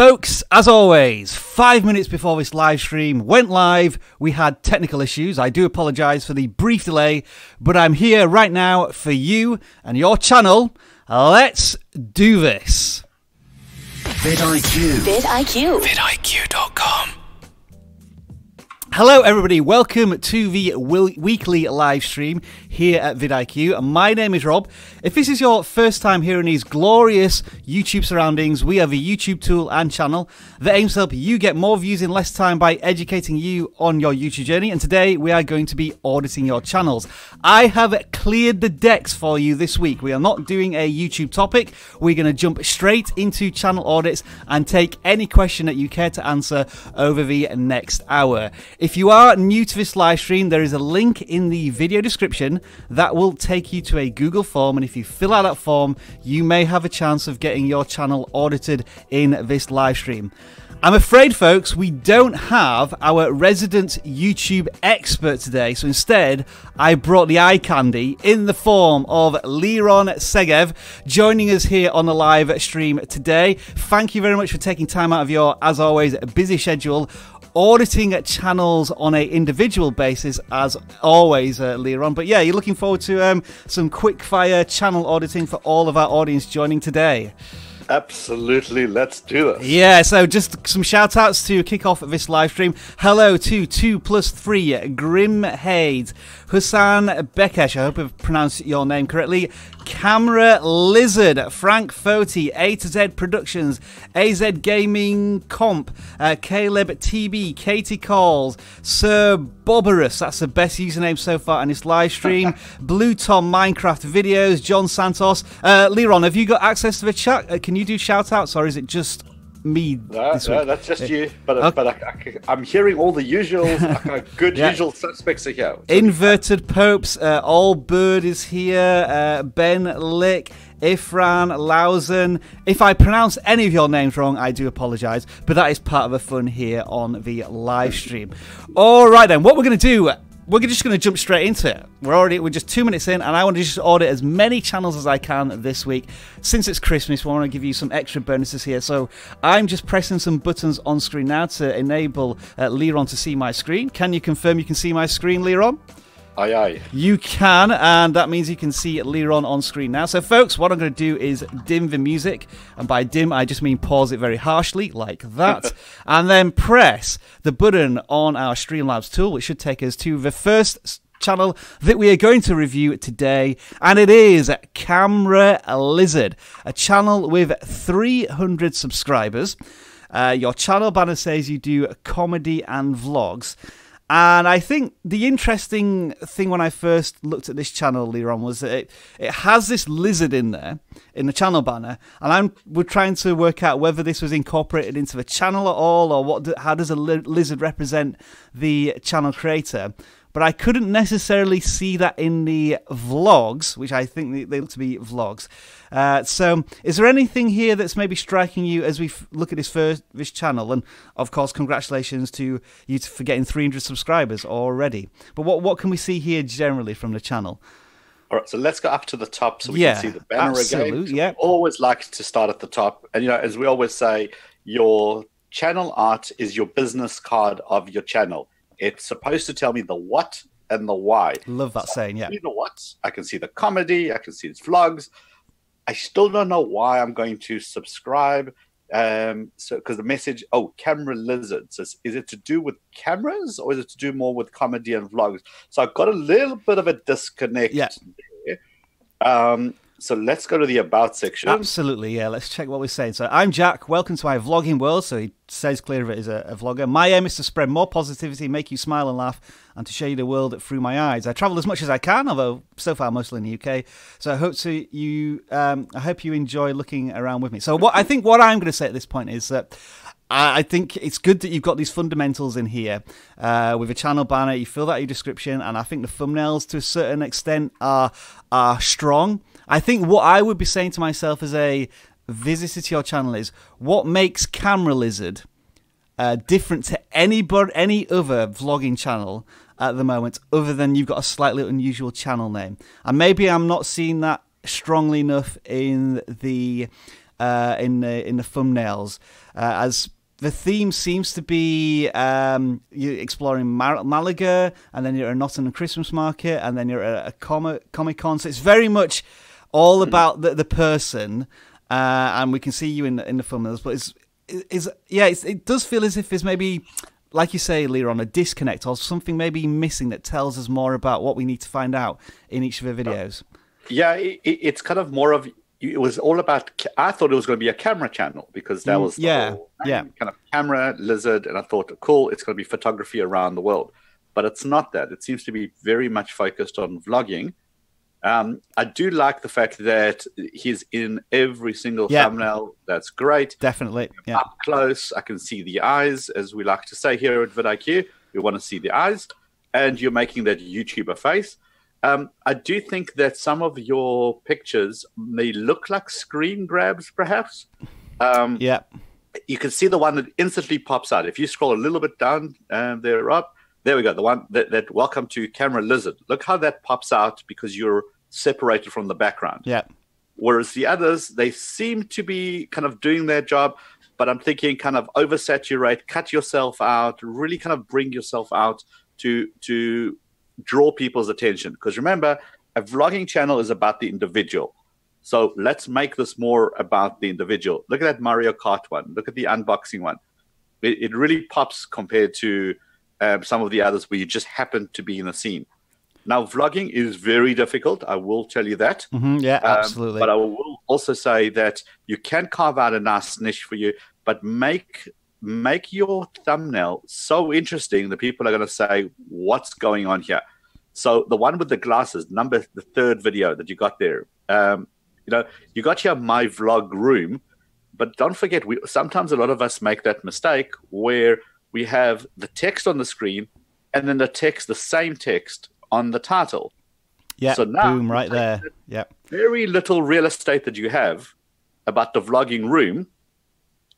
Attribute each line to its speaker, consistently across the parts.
Speaker 1: Folks, as always, five minutes before this live stream went live, we had technical issues. I do apologise for the brief delay, but I'm here right now for you and your channel. Let's do this.
Speaker 2: vidIQ.
Speaker 3: vidIQ.
Speaker 2: vidIQ.com.
Speaker 1: Hello, everybody. Welcome to the weekly live stream here at vidIQ. My name is Rob. If this is your first time here in these glorious YouTube surroundings, we have a YouTube tool and channel that aims to help you get more views in less time by educating you on your YouTube journey. And today we are going to be auditing your channels. I have cleared the decks for you this week. We are not doing a YouTube topic. We're going to jump straight into channel audits and take any question that you care to answer over the next hour. If you are new to this live stream, there is a link in the video description that will take you to a Google form. And if you fill out that form, you may have a chance of getting your channel audited in this live stream. I'm afraid, folks, we don't have our resident YouTube expert today. So instead, I brought the eye candy in the form of Liron Segev joining us here on the live stream today. Thank you very much for taking time out of your, as always, busy schedule auditing channels on a individual basis as always uh, Liron but yeah you're looking forward to um, some quick fire channel auditing for all of our audience joining today
Speaker 4: Absolutely, let's do this.
Speaker 1: yeah, so just some shout outs to kick off this live stream. Hello to 2 plus 3, Grim Hayes, Hussan Bekesh, I hope I've pronounced your name correctly, Camera Lizard, Frank Foti, A to Z Productions, AZ Gaming Comp, uh, Caleb TB, Katie Calls, Sir Bobarus, that's the best username so far in this live stream, Blue Tom Minecraft Videos, John Santos. Uh, Liron, have you got access to the chat? Uh, can you do shout outs or is it just me
Speaker 4: No,
Speaker 1: this week?
Speaker 4: that's just you. But,
Speaker 1: Okay.
Speaker 4: but I, am hearing all the usual good
Speaker 1: Yeah.
Speaker 4: usual suspects are here.
Speaker 1: Inverted Popes, uh, Old Bird is here, uh, Ben Lick, Ifran, Lausen. If I pronounce any of your names wrong, I do apologise, but that is part of the fun here on the live stream. All right, then, what we're going to do. We're just going to jump straight into it. We're already we're just two minutes in, and I want to just audit as many channels as I can this week. Since it's Christmas, we want to give you some extra bonuses here. So I'm just pressing some buttons on screen now to enable uh, Liron to see my screen. Can you confirm you can see my screen, Liron?
Speaker 4: Aye, aye.
Speaker 1: You can, and that means you can see Liron on screen now. So, folks, what I'm going to do is dim the music, and by dim, I just mean pause it very harshly, like that, and then press the button on our Streamlabs tool, which should take us to the first channel that we are going to review today, and it is Camera Lizard, a channel with 300 subscribers. Uh, your channel banner says you do comedy and vlogs. And I think the interesting thing when I first looked at this channel, Liron, was that it, it has this lizard in there in the channel banner, and I'm we're trying to work out whether this was incorporated into the channel at all, or what? How does a li- lizard represent the channel creator? But I couldn't necessarily see that in the vlogs, which I think they, they look to be vlogs. Uh, so, is there anything here that's maybe striking you as we f- look at this first this channel? And of course, congratulations to you for getting 300 subscribers already. But what what can we see here generally from the channel?
Speaker 4: All right, so let's go up to the top so we
Speaker 1: Yeah,
Speaker 4: can see the banner
Speaker 1: absolute,
Speaker 4: again.
Speaker 1: yeah.
Speaker 4: Always like to start at the top. And, you know, as we always say, your channel art is your business card of your channel. It's supposed to tell me the what and the why.
Speaker 1: Love that saying, yeah.
Speaker 4: the what. I can see the comedy. I can see its vlogs. I still don't know why I'm going to subscribe. Um, so because the message, oh, camera lizards, is, is it to do with cameras or is it to do more with comedy and vlogs? So I've got a little bit of a disconnect.
Speaker 1: Yeah.
Speaker 4: There. Um, so let's go to the about section.
Speaker 1: Absolutely, yeah. Let's check what we're saying. So, I'm Jack. Welcome to my vlogging world. So, he says clear of it as a, a vlogger. My aim is to spread more positivity, make you smile and laugh, and to show you the world through my eyes. I travel as much as I can, although so far mostly in the UK. So, I hope to you. Um, I hope you enjoy looking around with me. So, what I think what I'm going to say at this point is that. I think it's good that you've got these fundamentals in here uh, with a channel banner. You fill that in your description, and I think the thumbnails, to a certain extent, are are strong. I think what I would be saying to myself as a visitor to your channel is what makes Camera Lizard uh, different to any any other vlogging channel at the moment, other than you've got a slightly unusual channel name. And maybe I'm not seeing that strongly enough in the uh, in the in the thumbnails uh, as the theme seems to be um, you're exploring Mar- Malaga, and then you're at a Nottingham Christmas market, and then you're at a comic Comic Con. So it's very much all about the the person, uh, and we can see you in in the thumbnails. But it's is yeah, it's, it does feel as if there's maybe. Like you say, Liron, a disconnect or something maybe missing that tells us more about what we need to find out in each of the videos.
Speaker 4: Yeah, it, it's kind of more of it was all about. I thought it was going to be a camera channel because that
Speaker 1: Mm,
Speaker 4: was the
Speaker 1: yeah,
Speaker 4: whole
Speaker 1: yeah.
Speaker 4: kind of camera lizard, and I thought, cool, it's going to be photography around the world, but it's not that. It seems to be very much focused on vlogging. Um, I do like the fact that he's in every single
Speaker 1: Yeah.
Speaker 4: thumbnail. That's great.
Speaker 1: Definitely, yeah.
Speaker 4: Up close, I can see the eyes, as we like to say here at vidIQ. We want to see the eyes, and you're making that YouTuber face. Um, I do think that some of your pictures may look like screen grabs, perhaps. Um,
Speaker 1: Yeah,
Speaker 4: you can see the one that instantly pops out. If you scroll a little bit down um, there up, there we go. The one that, that welcome to camera lizard. Look how that pops out because you're separated from the background.
Speaker 1: yeah.
Speaker 4: Whereas the others, they seem to be kind of doing their job, but I'm thinking kind of oversaturate, cut yourself out, really kind of bring yourself out to to draw people's attention. Because remember, a vlogging channel is about the individual. So let's make this more about the individual. Look at that Mario Kart one. Look at the unboxing one. It, it really pops compared to um, some of the others where you just happen to be in the scene. Now, vlogging is very difficult. I will tell you that.
Speaker 1: hmm yeah,
Speaker 4: Um,
Speaker 1: absolutely.
Speaker 4: but I will also say that you can carve out a nice niche for you, but make make your thumbnail so interesting that people are going to say, "What's going on here?" So the one with the glasses, number the third video that you got there, um, you know, you got here my vlog room, but don't forget, we sometimes a lot of us make that mistake where we have the text on the screen and then the text, the same text on the title
Speaker 1: yeah,
Speaker 4: so now-
Speaker 1: boom, right there. Yeah,
Speaker 4: very little real estate that you have about the vlogging room,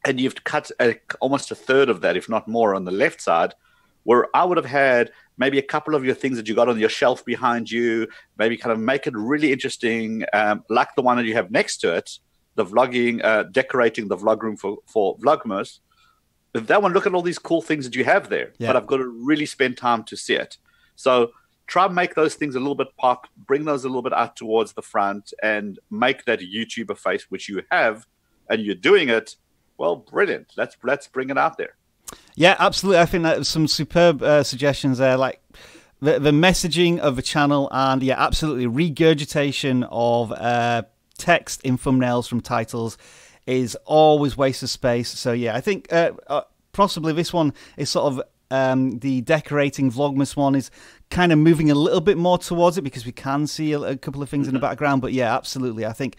Speaker 4: and you've cut a, almost a third of that, if not more, on the left side, where I would have had maybe a couple of your things that you got on your shelf behind you, maybe kind of make it really interesting, um, like the one that you have next to it, the vlogging, uh, decorating the vlog room for, for Vlogmas. If that one, look at all these cool things that you have there,
Speaker 1: Yeah.
Speaker 4: but I've got to really spend time to see it. So try and make those things a little bit pop, bring those a little bit out towards the front, and make that YouTuber face, which you have, and you're doing it. Well, brilliant. Let's let's bring it out there.
Speaker 1: Yeah, absolutely. I think that was some superb uh, suggestions there. Like the the messaging of the channel, and yeah, absolutely regurgitation of uh, text in thumbnails from titles is always waste of space. So yeah, I think uh, uh, possibly this one is sort of. Um, the decorating Vlogmas one is kind of moving a little bit more towards it because we can see a, a couple of things in the background. But yeah, absolutely. I think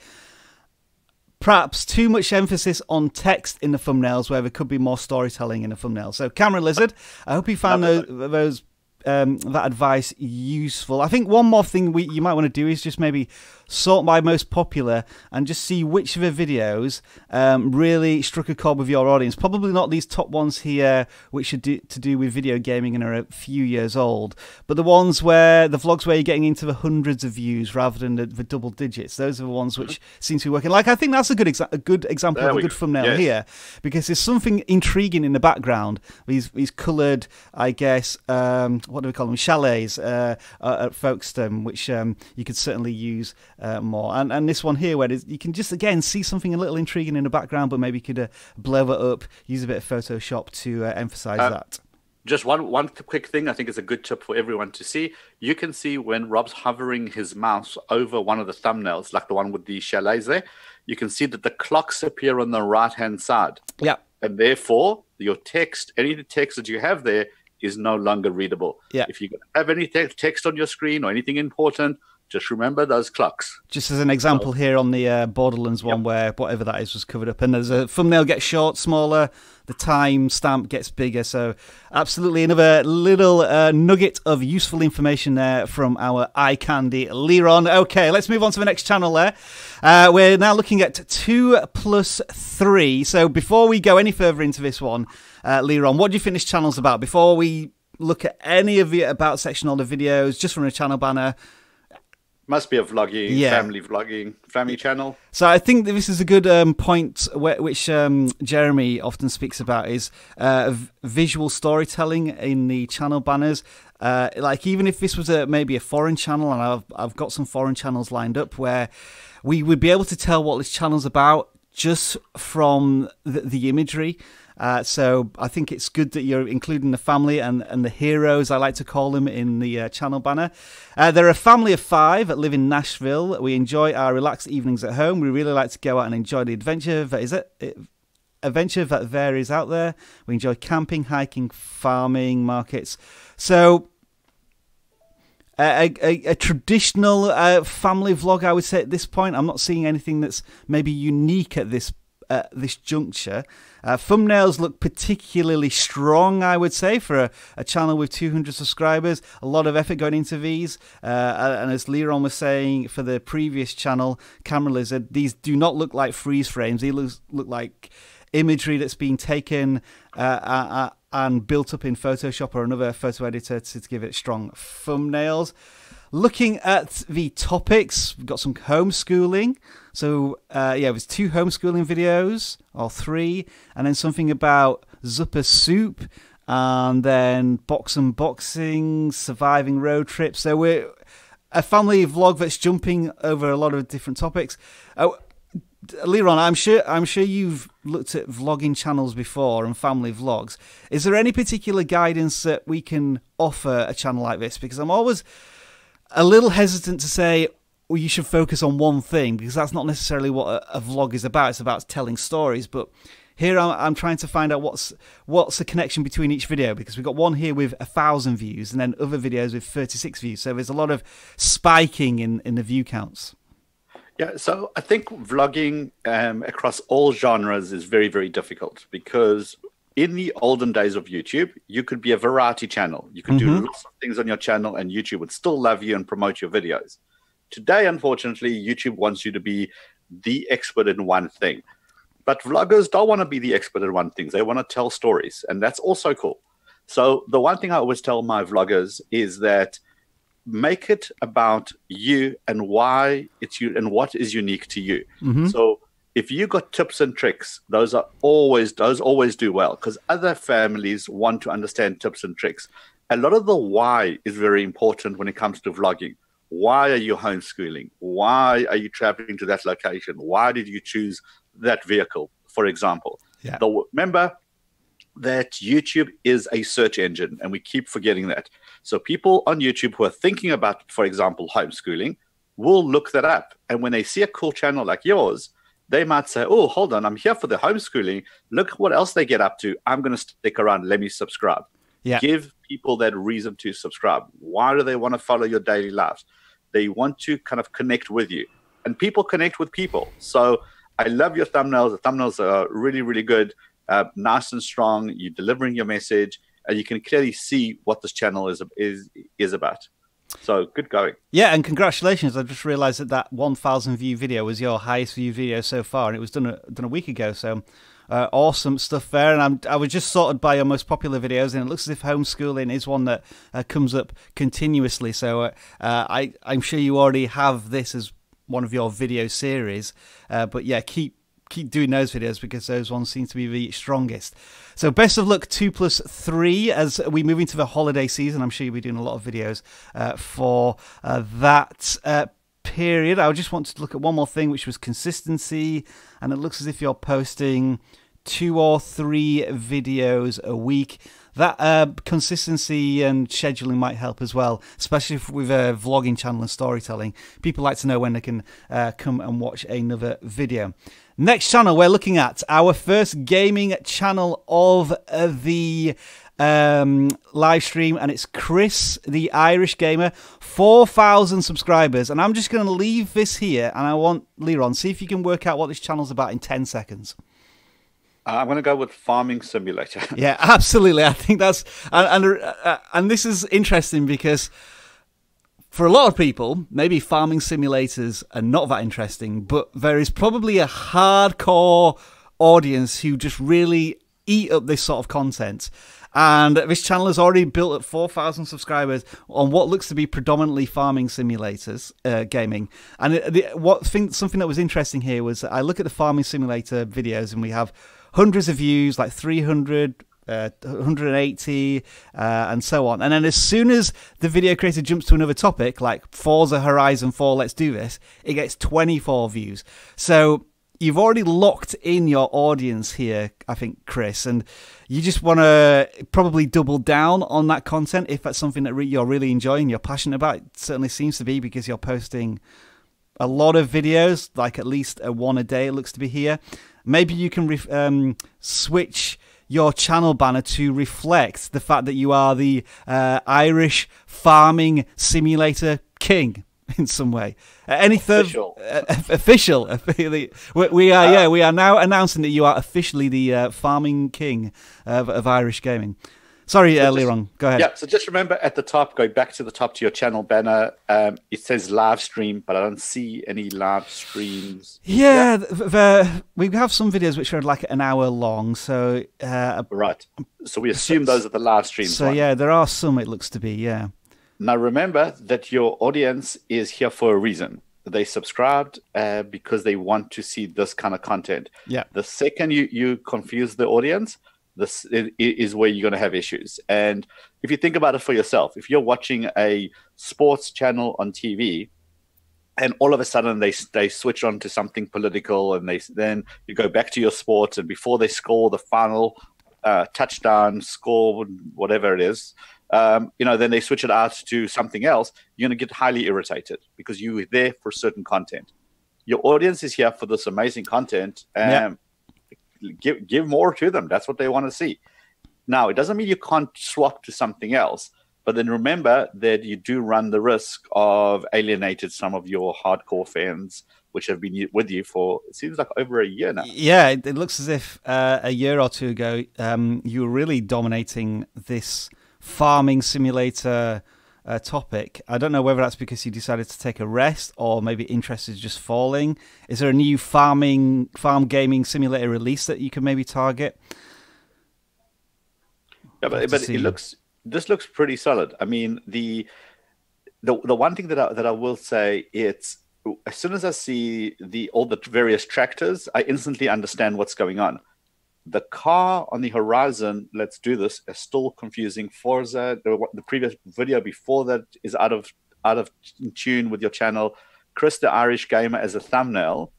Speaker 1: perhaps too much emphasis on text in the thumbnails where there could be more storytelling in the thumbnail. So, Camera Lizard, I hope you found those, those um, that advice useful. I think one more thing we you might want to do is just maybe sort by most popular and just see which of the videos um, really struck a chord with your audience. Probably not these top ones here, which are do, to do with video gaming and are a few years old, but the ones where the vlogs where you're getting into the hundreds of views rather than the, the double digits. Those are the ones which seem to be working. Like I think that's a good exa- a good example
Speaker 4: There
Speaker 1: of a good
Speaker 4: go.
Speaker 1: thumbnail
Speaker 4: Yes.
Speaker 1: here because there's something intriguing in the background. These these coloured, I guess, um, what do we call them? Chalets uh, at Folkestone, which um, you could certainly use uh, more. And and this one here, where you can just again see something a little intriguing in the background, but maybe you could uh, blow it up, use a bit of Photoshop to uh, emphasise
Speaker 4: Uh,
Speaker 1: that.
Speaker 4: Just one one quick thing. I think it's a good tip for everyone to see. You can see when Rob's hovering his mouse over one of the thumbnails, like the one with the chalets there. You can see that the clocks appear on the right hand side.
Speaker 1: Yeah.
Speaker 4: and therefore your text, any text that you have there, is no longer readable.
Speaker 1: Yeah.
Speaker 4: If you have any te- text on your screen or anything important, just remember those clocks.
Speaker 1: Just as an example here on the uh, Borderlands one, where whatever that is was covered up, and there's a thumbnail gets short, smaller, the time stamp gets bigger. So, absolutely another little uh, nugget of useful information there from our eye candy Liron. Okay, let's move on to the next channel there. Uh, we're now looking at two plus three. So, before we go any further into this one, uh, Liron, what do you think this channel's about? Before we look at any of the about section on the videos, just from a channel banner,
Speaker 4: Must be a vlogging,
Speaker 1: Yeah.
Speaker 4: family vlogging, family channel.
Speaker 1: So I think that this is a good um, point wh- which um, Jeremy often speaks about is uh, v- visual storytelling in the channel banners. Uh, like even if this was a maybe a foreign channel, and I've I've got some foreign channels lined up where we would be able to tell what this channel's about just from the, the imagery. Uh, so I think it's good that you're including the family and, and the heroes, I like to call them, in the uh, channel banner. Uh, they're a family of five that live in Nashville. We enjoy our relaxed evenings at home. We really like to go out and enjoy the adventure. That is it. it adventure that varies out there. We enjoy camping, hiking, farming, markets. So a, a, a traditional uh, family vlog, I would say at this point. I'm not seeing anything that's maybe unique at this uh, this juncture. Uh, thumbnails look particularly strong, I would say, for a, a channel with 200 subscribers. A lot of effort going into these. Uh, and as Liron was saying for the previous channel, Camera Lizard, these do not look like freeze frames. They look, look like imagery that's been taken uh, and built up in Photoshop or another photo editor to, to give it strong thumbnails. Looking at the topics, we've got some homeschooling. So, uh, yeah, it was two homeschooling videos, or three, and then something about Zuppa Soup, and then box and Boxing, surviving road trips. So, we're a family vlog that's jumping over a lot of different topics. Oh, Liron, I'm sure I'm sure you've looked at vlogging channels before and family vlogs. Is there any particular guidance that we can offer a channel like this? Because I'm always a little hesitant to say well, you should focus on one thing because that's not necessarily what a, a vlog is about. It's about telling stories, but here I'm, I'm, trying to find out what's what's the connection between each video because we've got one here with a thousand views and then other videos with 36 views. So there's a lot of spiking in in the view counts.
Speaker 4: Yeah, so I think vlogging um, across all genres is very, very difficult because in the olden days of YouTube, you could be a variety channel. You could
Speaker 1: Mm-hmm.
Speaker 4: do lots of things on your channel, and YouTube would still love you and promote your videos. Today, unfortunately, YouTube wants you to be the expert in one thing. But vloggers don't want to be the expert in one thing. They want to tell stories, and that's also cool. So, the one thing I always tell my vloggers is that make it about you and why it's you and what is unique to you. So if you got tips and tricks, those are always those always do well because other families want to understand tips and tricks. A lot of the why is very important when it comes to vlogging. Why are you homeschooling? Why are you traveling to that location? Why did you choose that vehicle, for example?
Speaker 1: Yeah.
Speaker 4: The- remember, that YouTube is a search engine, and we keep forgetting that. So people on YouTube who are thinking about, for example, homeschooling, will look that up. And when they see a cool channel like yours, they might say, "Oh, hold on, I'm here for the homeschooling. Look what else they get up to. I'm going to stick around. Let me subscribe."
Speaker 1: Yeah.
Speaker 4: Give people that reason to subscribe. Why do they want to follow your daily lives? They want to kind of connect with you, and people connect with people. So I love your thumbnails. The thumbnails are really, really good uh, nice and strong. You're delivering your message, and you can clearly see what this channel is is is about. So good going.
Speaker 1: Yeah, and congratulations! I just realised that that 1,000 view video was your highest view video so far, and it was done a, done a week ago. So uh, awesome stuff there. And I'm, I was just sorted by your most popular videos, and it looks as if homeschooling is one that uh, comes up continuously. So uh, uh, I I'm sure you already have this as one of your video series. Uh, but yeah, keep keep doing those videos because those ones seem to be the strongest. So best of luck two plus three as we move into the holiday season. I'm sure you'll be doing a lot of videos uh, for uh, that uh, period. I just wanted to look at one more thing, which was consistency, and it looks as if you're posting two or three videos a week. That uh, consistency and scheduling might help as well, especially if with a vlogging channel and storytelling. People like to know when they can uh, come and watch another video. Next channel we're looking at our first gaming channel of the um, live stream, and it's Chris, the Irish gamer, 4,000 subscribers. And I'm just going to leave this here, and I want Liron, see if you can work out what this channel's about in 10 seconds.
Speaker 4: Uh, I'm going to go with Farming Simulator.
Speaker 1: Yeah, absolutely. I think that's and and, uh, and this is interesting because for a lot of people, maybe farming simulators are not that interesting, but there is probably a hardcore audience who just really eat up this sort of content. And this channel has already built up 4,000 subscribers on what looks to be predominantly farming simulators uh, gaming. And the, what thing, something that was interesting here was I look at the farming simulator videos and we have hundreds of views, like 300, uh, 180 uh, and so on. And then as soon as the video creator jumps to another topic, like Forza Horizon 4, let's do this, it gets 24 views. So you've already locked in your audience here, I think, Chris, and you just want to probably double down on that content if that's something that re- you're really enjoying, you're passionate about. It certainly seems to be because you're posting a lot of videos, like at least a one a day. It looks to be here. Maybe you can re- um, switch your channel banner to reflect the fact that you are the uh, Irish farming simulator king in some way. Uh, any third
Speaker 4: Official.
Speaker 1: uh, official? we, we are yeah. We are now announcing that you are officially the uh, farming king of, of Irish gaming. Sorry, uh,
Speaker 4: just-
Speaker 1: Liron. Go ahead.
Speaker 4: Yeah, so just remember at the top, go back to the top to your channel banner. Um, it says live stream, but I don't see any live streams.
Speaker 1: Yeah, th- the, we have some videos which are like an hour long. So, uh,
Speaker 4: Right. So we assume those are the live streams.
Speaker 1: so
Speaker 4: one.
Speaker 1: yeah, there are some. It looks to be yeah.
Speaker 4: Now remember that your audience is here for a reason. They subscribed uh, because they want to see this kind of content.
Speaker 1: Yeah.
Speaker 4: The second you, you confuse the audience, this is where you're going to have issues. And if you think about it for yourself, if you're watching a sports channel on TV, and all of a sudden they they switch on to something political, and they then you go back to your sports, and before they score the final uh, touchdown, score whatever it is, um, you know, then they switch it out to something else. You're going to get highly irritated because you were there for certain content. Your audience is here for this amazing content.
Speaker 1: Yeah.
Speaker 4: Give give more to them. That's what they want to see. Now, it doesn't mean you can't swap to something else, but then remember that you do run the risk of alienated some of your hardcore fans, which have been with you for it seems like over a year now.
Speaker 1: Yeah, it, it looks as if uh, a year or two ago um, you were really dominating this farming simulator uh, topic. I don't know whether that's because you decided to take a rest or maybe interest is just falling. Is there a new farming farm gaming simulator release that you can maybe target?
Speaker 4: Yeah, but, but
Speaker 1: see.
Speaker 4: it looks this looks pretty solid. I mean, the the the one thing that I, that I will say it's as soon as I see the all the various tractors, I instantly understand what's going on. The car on the horizon, let's do this, is still confusing. Forza, the, the previous video before that is out of out of tune with your channel. Chris the Irish Gamer as a thumbnail.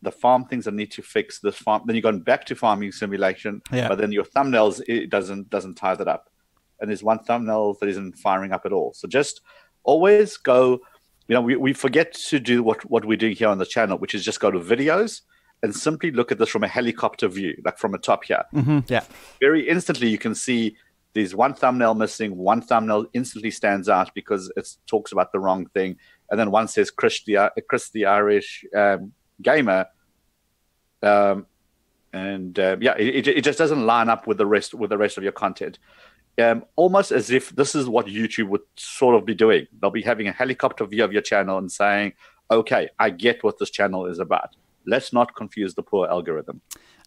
Speaker 4: The farm things I need to fix. This farm. Then you've gone back to farming simulation,
Speaker 1: Yeah.
Speaker 4: but then your thumbnails it doesn't doesn't tie that up. And there's one thumbnail that isn't firing up at all. So just always go. You know, we, we forget to do what what we do here on the channel, which is just go to videos and simply look at this from a helicopter view, like from a top here.
Speaker 1: Hmm Yeah,
Speaker 4: very instantly you can see there's one thumbnail missing one thumbnail instantly stands out because it talks about the wrong thing. And then one says chris the, chris the irish um, gamer. Um, and uh, yeah it, it just doesn't line up with the rest with the rest of your content. Um, almost as if this is what youtube would sort of be doing. They'll be having a helicopter view of your channel and saying okay i get what this channel is about let's not confuse the poor algorithm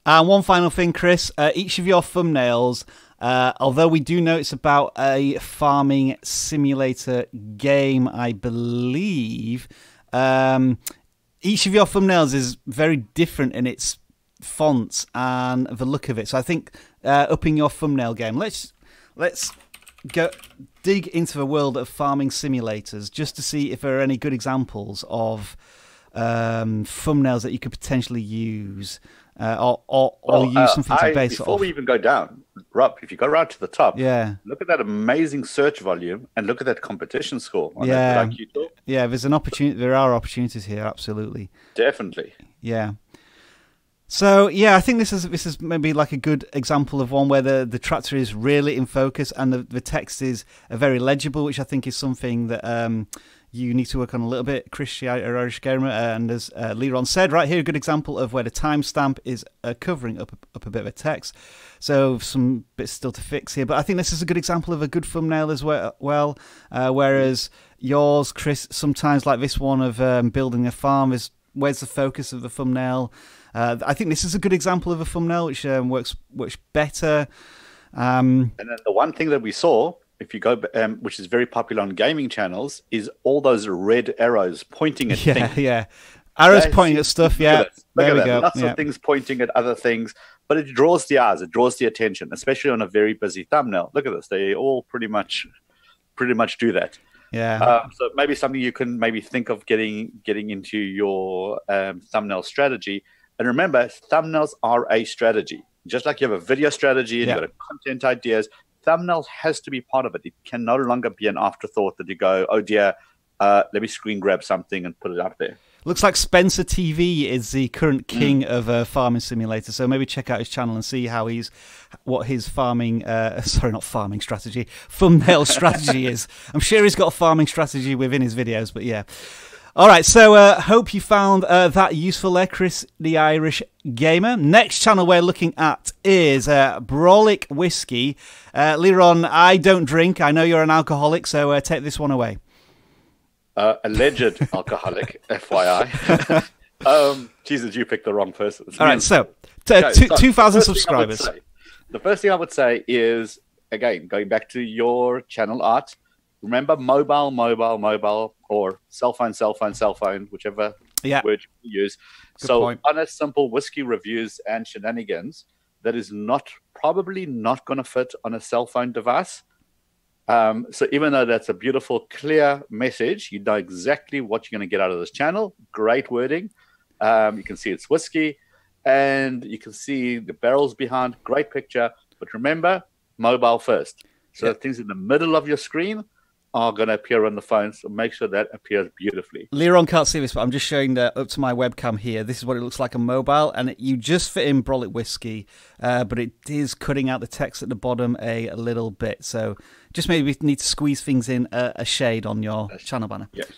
Speaker 1: And one final thing, Chris. Uh, each of your thumbnails, uh, although we do know it's about a farming simulator game, I believe, um, each of your thumbnails is very different in its fonts and the look of it. So I think uh, upping your thumbnail game. Let's let's go dig into the world of farming simulators just to see if there are any good examples of um, thumbnails that you could potentially use, uh, or or, or
Speaker 4: Well,
Speaker 1: use
Speaker 4: uh,
Speaker 1: something to
Speaker 4: I-
Speaker 1: base
Speaker 4: before
Speaker 1: off.
Speaker 4: we even go down, Rob, if you go right to the top,
Speaker 1: Yeah,
Speaker 4: look at that amazing search volume and look at that competition score.
Speaker 1: Yeah. yeah. There's an opportunity. There are opportunities here. Absolutely.
Speaker 4: definitely.
Speaker 1: Yeah. So yeah, I think this is this is maybe like a good example of one where the, the tractor is really in focus and the, the text is uh, very legible, which I think is something that um, you need to work on a little bit. Chris the Irish uh, and as uh, Liron said, right here, a good example of where the timestamp is uh, covering up up a bit of a text. So some bits still to fix here, but I think this is a good example of a good thumbnail as well. Well, uh, whereas yours, Chris, sometimes like this one of um, building a farm is where's the focus of the thumbnail. Uh, I think this is a good example of a thumbnail which um, works works better. Um,
Speaker 4: And then the one thing that we saw, if you go, um, which is very popular on gaming channels, is all those red arrows pointing at
Speaker 1: yeah,
Speaker 4: things.
Speaker 1: yeah. Arrows
Speaker 4: Yeah,
Speaker 1: pointing at stuff. Yeah, there
Speaker 4: at
Speaker 1: we
Speaker 4: that.
Speaker 1: go.
Speaker 4: Lots
Speaker 1: Yeah.
Speaker 4: of things pointing at other things, but it draws the eyes. It draws the attention, especially on a very busy thumbnail. Look at this; they all pretty much, pretty much do that.
Speaker 1: yeah.
Speaker 4: Um, so maybe something you can maybe think of getting getting into your um, thumbnail strategy. And remember, thumbnails are a strategy. Just like you have a video strategy and
Speaker 1: Yeah.
Speaker 4: you've got a content ideas, thumbnails has to be part of it. It can no longer be an afterthought that you go, oh dear, uh, let me screen grab something and put it up there.
Speaker 1: Looks like Spencer TV is the current
Speaker 4: Mm.
Speaker 1: king of uh, farming simulator. So maybe check out his channel and see how he's what his farming uh, sorry not farming strategy thumbnail strategy is. I'm sure he's got a farming strategy within his videos, but yeah. All right, so uh, hope you found uh, that useful there, Chris, the Irish gamer. Next channel we're looking at is uh, Brolic Whiskey. Uh, Liron, I don't drink. I know you're an alcoholic, so uh, take this one away.
Speaker 4: Uh, alleged alcoholic, FYI. um, Jesus, you picked the wrong person.
Speaker 1: All right, so
Speaker 4: Okay,
Speaker 1: two-
Speaker 4: so
Speaker 1: 2,000
Speaker 4: the first thing I would
Speaker 1: subscribers.
Speaker 4: say- the first thing I would say is again going back to your channel art. Remember mobile, mobile, mobile, or cell phone, cell phone, cell phone, whichever
Speaker 1: Yeah.
Speaker 4: word you use.
Speaker 1: Good
Speaker 4: so
Speaker 1: point.
Speaker 4: honest, simple whiskey reviews and shenanigans that is not probably not going to fit on a cell phone device. Um, so even though that's a beautiful, clear message, you know exactly what you're going to get out of this channel. Great wording. Um, you can see it's whiskey, and you can see the barrels behind. Great picture. But remember, mobile first. So
Speaker 1: Yeah.
Speaker 4: the things in the middle of your screen are going to appear on the phone. So make sure that appears beautifully.
Speaker 1: Liron can't see this, but I'm just showing the, up to my webcam here. This is what it looks like on mobile, and it, you just fit in Brolic Whiskey, uh, but it is cutting out the text at the bottom a, a little bit. So just maybe need to squeeze things in a, a shade on your channel banner.
Speaker 4: Yes.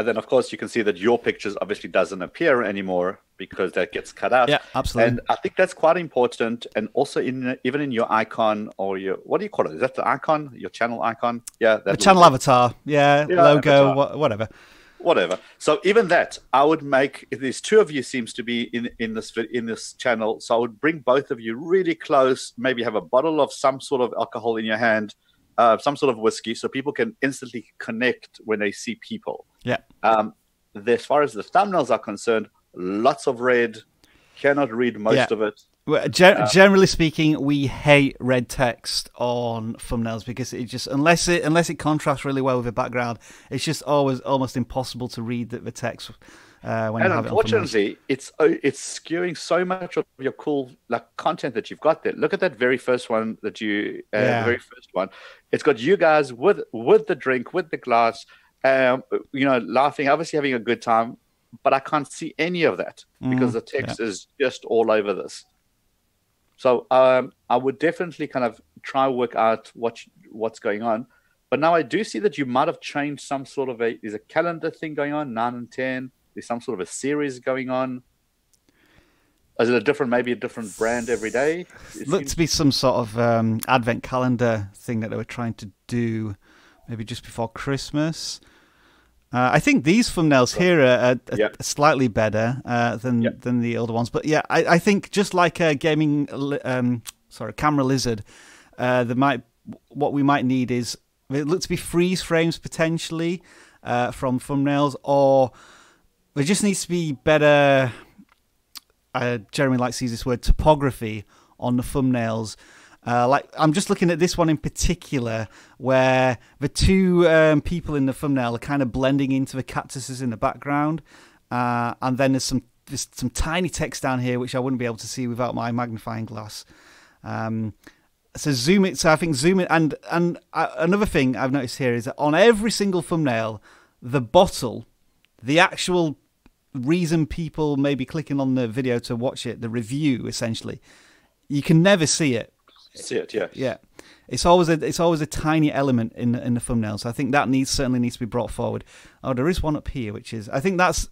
Speaker 4: And then, of course, you can see that your pictures obviously doesn't appear anymore because that gets cut out.
Speaker 1: Yeah, absolutely.
Speaker 4: And I think that's quite important. And also, in even in your icon or your what do you call it? Is that the icon? Your channel icon? Yeah,
Speaker 1: The channel avatar, yeah,
Speaker 4: Yeah,
Speaker 1: logo,
Speaker 4: avatar.
Speaker 1: wha- whatever.
Speaker 4: whatever. So even that, I would make. There's two of you seems to be in in this in this channel, so I would bring both of you really close. Maybe have a bottle of some sort of alcohol in your hand, uh, some sort of whiskey, so people can instantly connect when they see people.
Speaker 1: Yeah.
Speaker 4: Um, the- as far as the thumbnails are concerned, lots of red. Cannot read most
Speaker 1: Yeah.
Speaker 4: of it.
Speaker 1: Well, gen- generally speaking, we hate red text on thumbnails because it just unless it unless it contrasts really well with the background, it's just always almost impossible to read the, the text uh, when
Speaker 4: and
Speaker 1: you have it
Speaker 4: unfortunately, it's uh, it's skewing so much of your cool like content that you've got there. Look at that very first one that you, uh,
Speaker 1: Yeah.
Speaker 4: very first one. It's got you guys with with the drink, with the glass, um, you know, laughing, obviously having a good time. But I can't see any of that because the text is just all over this. So um, I would definitely kind of try to work out what what's going on. But now I do see that you might have changed some sort of a there's a calendar thing going on, nine and ten. There's some sort of a series going on. Is it a different, maybe a different brand every day? It
Speaker 1: looked
Speaker 4: seems-
Speaker 1: to be some sort of um, advent calendar thing that they were trying to do, maybe just before Christmas. Uh, I think these thumbnails here are, are, are
Speaker 4: Yeah.
Speaker 1: slightly better uh, than
Speaker 4: Yeah.
Speaker 1: than the older ones, but yeah, I, I think just like a gaming, um, sorry, camera lizard, uh, there might what we might need is it looks to be freeze frames potentially uh, from thumbnails, or there just needs to be better uh, Jeremy likes to use this word topography on the thumbnails. Uh, like I'm just looking at this one in particular, where the two um, people in the thumbnail are kind of blending into the cactuses in the background, uh, and then there's some there's some tiny text down here which I wouldn't be able to see without my magnifying glass. Um, so zoom it. So I think zoom it, and and uh, another thing I've noticed here is that on every single thumbnail, the bottle, the actual reason people may be clicking on the video to watch it, the review essentially, you can never see it.
Speaker 4: See it, yeah.
Speaker 1: Yeah, it's always a it's always a tiny element in in the thumbnail. So I think that needs certainly needs to be brought forward. Oh, there is one up here, which is I think that's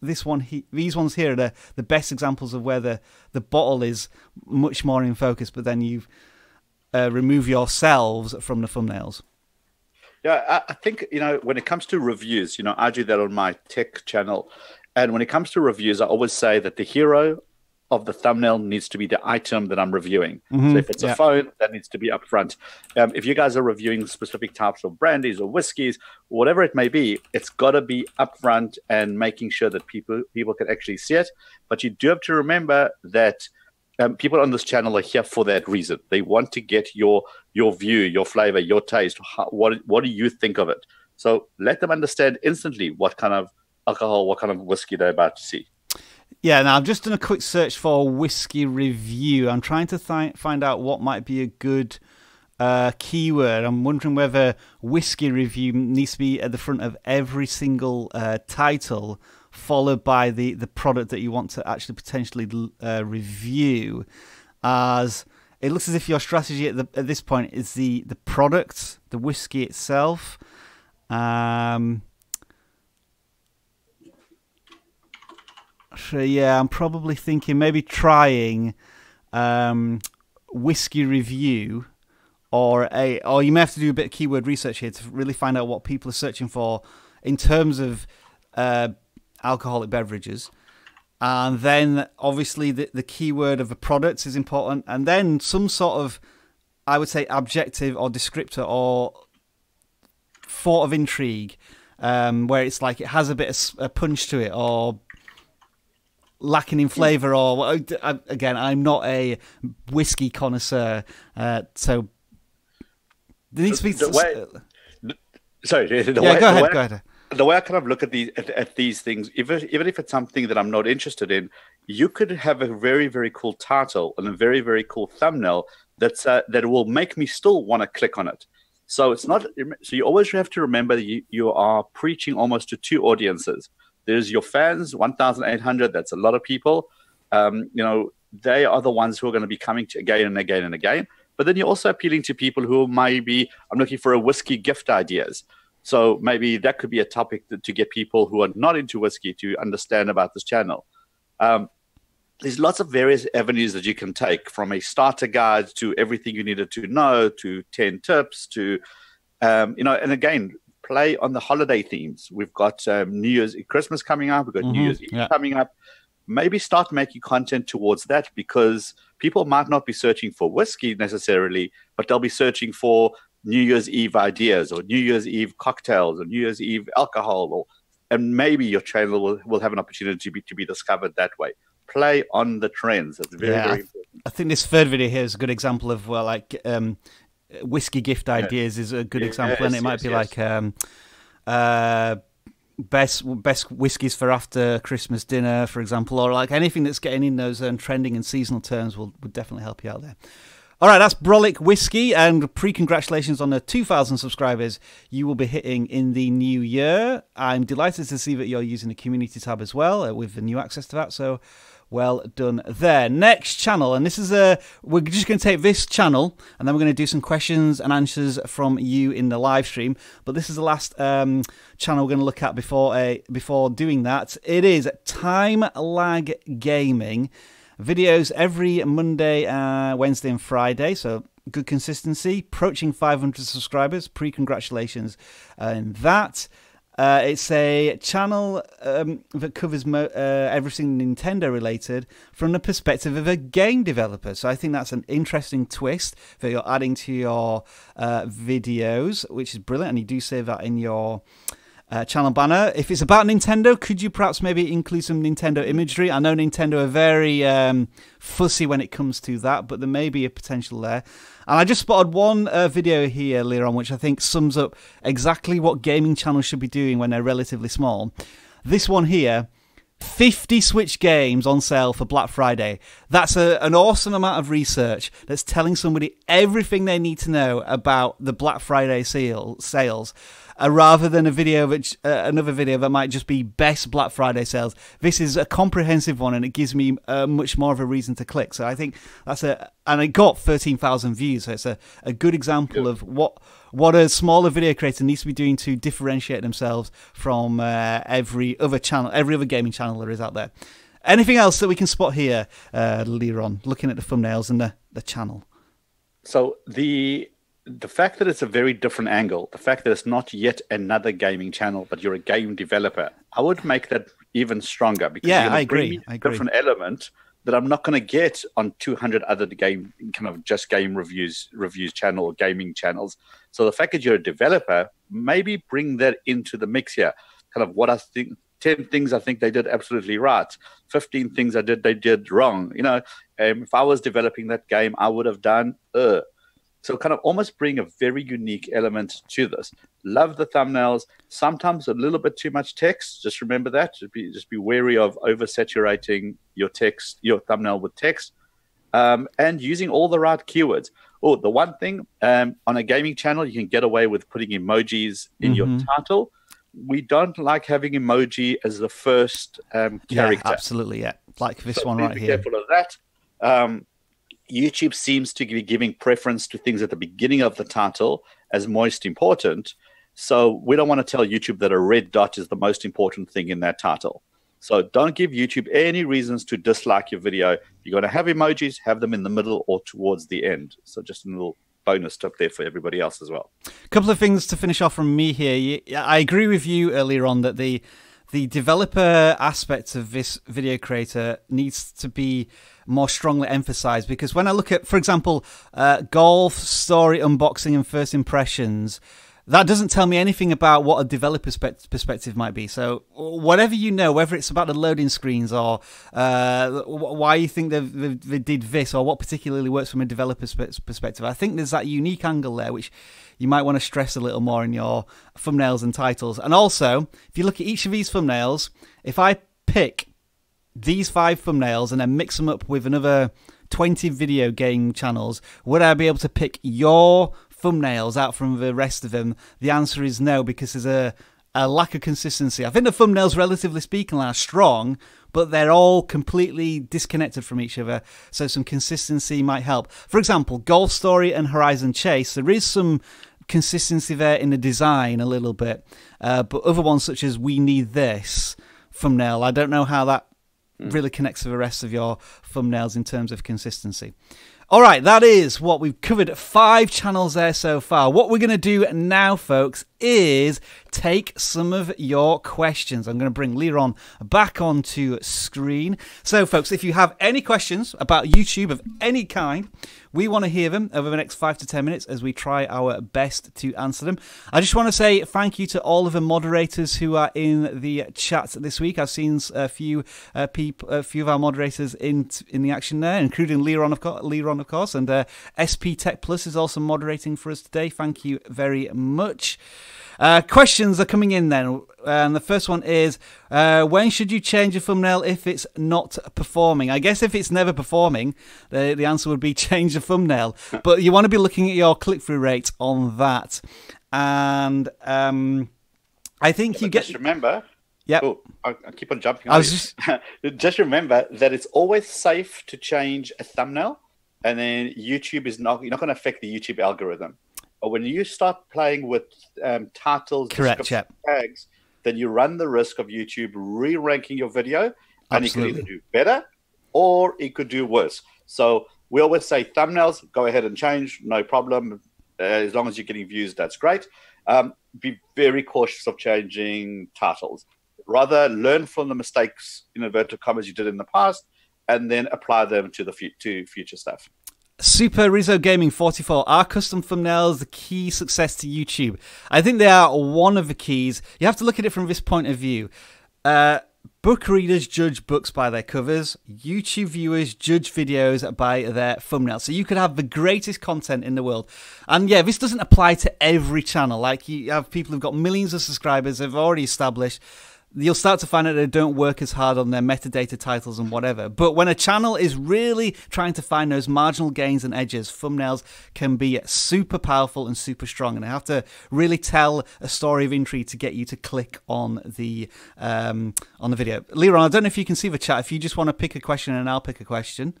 Speaker 1: this one. He, these ones here are the, the best examples of where the the bottle is much more in focus, but then you uh, remove yourselves from the thumbnails.
Speaker 4: Yeah, I, I think you know when it comes to reviews, you know, I do that on my tech channel, and when it comes to reviews, I always say that the hero of the thumbnail needs to be the item that I'm reviewing.
Speaker 1: Mhm,
Speaker 4: So if it's
Speaker 1: yeah.
Speaker 4: a phone, that needs to be up front. Um, if you guys are reviewing specific types of brandies or whiskies, whatever it may be, it's got to be up front and making sure that people people can actually see it. But you do have to remember that um, people on this channel are here for that reason. They want to get your your view, your flavor, your taste. How, what what do you think of it? So let them understand instantly what kind of alcohol, what kind of whiskey they're about to see.
Speaker 1: Yeah, now I've just done a quick search for whiskey review. I'm trying to find out what might be a good uh, keyword. I'm wondering whether whiskey review needs to be at the front of every single uh, title, followed by the, the product that you want to actually potentially uh, review. As it looks as if your strategy at, the, at this point is the, the product, the whiskey itself. Um, Yeah, I'm probably thinking maybe trying um, whiskey review, or a, or you may have to do a bit of keyword research here to really find out what people are searching for in terms of uh, alcoholic beverages, and then obviously the the keyword of the product is important, and then some sort of, I would say, objective or descriptor or thought of intrigue, um, where it's like it has a bit of a punch to it, or lacking in flavour or again i'm not a whiskey connoisseur uh, so there needs to be
Speaker 4: The way- Sorry, the
Speaker 1: yeah
Speaker 4: way,
Speaker 1: go
Speaker 4: the
Speaker 1: ahead
Speaker 4: way-
Speaker 1: go ahead
Speaker 4: the way I kind of look at these at, at these things, even even if it's something that I'm not interested in, you could have a very very cool title and a very very cool thumbnail that's uh, that will make me still want to click on it. So it's not. So you always have to remember that you, you are preaching almost to two audiences. There's your fans, 1,800. That's a lot of people. Um, you know, they are the ones who are going to be coming to again and again and again. But then you're also appealing to people who maybe I'm looking for a whiskey gift ideas. So maybe that could be a topic to, to get people who are not into whiskey to understand about this channel. Um, there's lots of various avenues that you can take from a starter guide to everything you needed to know to 10 tips to, um, you know, and again, play on the holiday themes. We've got um, New Year's, Christmas coming up. We've got New
Speaker 1: Mhm,
Speaker 4: Year's Eve
Speaker 1: yeah.
Speaker 4: coming up. Maybe start making content towards that because people might not be searching for whiskey necessarily, but they'll be searching for New Year's Eve ideas or New Year's Eve cocktails or New Year's Eve alcohol, or and maybe your channel will, will have an opportunity to be to be discovered that way. Play on the trends. It's very
Speaker 1: Yeah.
Speaker 4: very important.
Speaker 1: i think this third video here is a good example of well like um, whiskey gift ideas is a good example and it might be like um, uh, best best whiskies for after christmas dinner for example or like anything that's getting in those um, trending and seasonal terms will, would definitely help you out there All right, that's Brolic Whiskey, and pre congratulations on the 2,000 subscribers you will be hitting in the new year. I'm delighted to see that you're using the community tab as well uh, with the new access to that. So, well done there. Next channel, and this is a we're just going to take this channel, and then we're going to do some questions and answers from you in the live stream. But this is the last um, channel we're going to look at before a before doing that. It is Time Lag Gaming videos every Monday, uh, Wednesday, and Friday. So good consistency. Approaching 500 subscribers. Pre congratulations on that. Uh, it's a channel um, that covers mo- uh, everything Nintendo related from the perspective of a game developer. So I think that's an interesting twist that you're adding to your uh, videos, which is brilliant. And you do say that in your uh, channel banner. If it's about Nintendo, could you perhaps maybe include some Nintendo imagery? I know Nintendo are very um, fussy when it comes to that, but there may be a potential there. And I just spotted one uh, video here, later on, which I think sums up exactly what gaming channels should be doing when they're relatively small. This one here. 50 Switch games on sale for Black Friday. That's a, an awesome amount of research that's telling somebody everything they need to know about the Black Friday sale, sales. Uh, rather than a video which uh, another video that might just be best Black Friday sales. This is a comprehensive one, and it gives me uh, much more of a reason to click. So I think that's a and it got thirteen thousand views. So it's a, a good example of what what a smaller video creator needs to be doing to differentiate themselves from uh, every other channel, every other gaming channel there is out there. Anything else that we can spot here, uh, Liron, looking at the thumbnails and the, the channel?
Speaker 4: So the the fact that it's a very different angle, the fact that it's not yet another gaming channel, but you're a game developer, I would make that even stronger because
Speaker 1: Yeah, I agree, I agree.
Speaker 4: a different element that I'm not going to get on 200 other game kind of just game reviews reviews channel or gaming channels. So the fact that you're a developer, maybe bring that into the mix here. Kind of what I think 10 things I think they did absolutely right, 15 things I did they did wrong. You know, um, if I was developing that game, I would have done uh. So kind of almost bring a very unique element to this. Love the thumbnails. Sometimes a little bit too much text. Just remember that. Just be just be wary of oversaturating your text, your thumbnail with text, um, and using all the right keywords. Oh, the one thing um, on a gaming channel, you can get away with putting emojis in mm-hmm. your title we don't like having emoji as the first um, character.
Speaker 1: Yeah, absolutely, yeah. Like this
Speaker 4: so
Speaker 1: one right
Speaker 4: be
Speaker 1: here.
Speaker 4: Careful of that. Um, YouTube seems to be giving preference to things at the beginning of the title as most important. So we don't want to tell YouTube that a red dot is the most important thing in that title. So don't give YouTube any reasons to dislike your video. If you're going to have emojis, have them in the middle or towards the end. So just a little bonus tip there for everybody else as well.
Speaker 1: A couple of things to finish off from me here. I agree with you earlier on that the the developer aspect of this video creator needs to be more strongly emphasized because when I look at, for example, uh, golf story unboxing and first impressions, that doesn't tell me anything about what a developer's perspective might be. So, whatever you know, whether it's about the loading screens or uh, why you think they, they did this or what particularly works from a developer's perspective, I think there's that unique angle there which you might want to stress a little more in your thumbnails and titles. And also, if you look at each of these thumbnails, if I pick these five thumbnails and then mix them up with another 20 video game channels, would I be able to pick your thumbnails out from the rest of them? The answer is no, because there's a, a lack of consistency. I think the thumbnails, relatively speaking, are strong, but they're all completely disconnected from each other. So some consistency might help. For example, Golf Story and Horizon Chase, there is some consistency there in the design a little bit, uh, but other ones such as We Need This thumbnail, I don't know how that mm. really connects with the rest of your thumbnails in terms of consistency. All right, that is what we've covered. Five channels there so far. What we're going to do now, folks, is take some of your questions. I'm going to bring Liron back onto screen. So, folks, if you have any questions about YouTube of any kind, we want to hear them over the next five to 10 minutes as we try our best to answer them. I just want to say thank you to all of the moderators who are in the chat this week. I've seen a few uh, people, a few of our moderators in in the action there, including Liron, of course, Liron, of course, and uh, SP Tech Plus is also moderating for us today. Thank you very much. Uh, questions are coming in then. And the first one is uh, when should you change a thumbnail if it's not performing? I guess if it's never performing, the, the answer would be change the thumbnail. but you want to be looking at your click through rate on that. And um, I think
Speaker 4: yeah,
Speaker 1: you get.
Speaker 4: Just remember.
Speaker 1: Yeah.
Speaker 4: Oh, I, I, keep on jumping. I was just... just remember that it's always safe to change a thumbnail, and then YouTube is not. You're not going to affect the YouTube algorithm. But when you start playing with um, titles,
Speaker 1: correct,
Speaker 4: tags, then you run the risk of YouTube re-ranking your video, and Absolutely. it could either do better or it could do worse. So we always say thumbnails, go ahead and change, no problem. Uh, as long as you're getting views, that's great. Um, be very cautious of changing titles. Rather, learn from the mistakes in inverted commas you did in the past, and then apply them to the fu- to future stuff.
Speaker 1: Super Rizzo Gaming 44. Are custom thumbnails the key success to YouTube? I think they are one of the keys. You have to look at it from this point of view. Uh, book readers judge books by their covers. YouTube viewers judge videos by their thumbnails. So you could have the greatest content in the world. And yeah, this doesn't apply to every channel. Like you have people who've got millions of subscribers, they've already established you'll start to find that they don't work as hard on their metadata titles and whatever. But when a channel is really trying to find those marginal gains and edges, thumbnails can be super powerful and super strong. And I have to really tell a story of intrigue to get you to click on the um, on the video. Liron, I don't know if you can see the chat. If you just want to pick a question and I'll pick a question.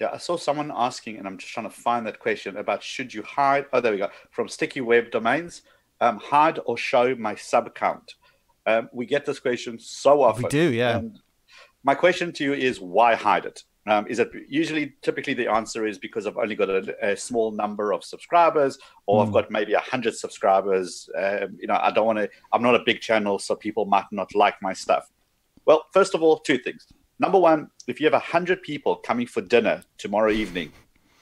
Speaker 4: Yeah, I saw someone asking, and I'm just trying to find that question about should you hide? Oh, there we go. From Sticky Web Domains, um, hide or show my sub count. Um, we get this question so often.
Speaker 1: We do, yeah.
Speaker 4: And my question to you is why hide it? Um, is it usually typically the answer is because I've only got a, a small number of subscribers, or mm. I've hmm. got maybe a hundred subscribers. Um, you know, I don't want to. I'm not a big channel, so people might not like my stuff. Well, first of all, two things. number one, if you have a 100 people coming for dinner tomorrow evening,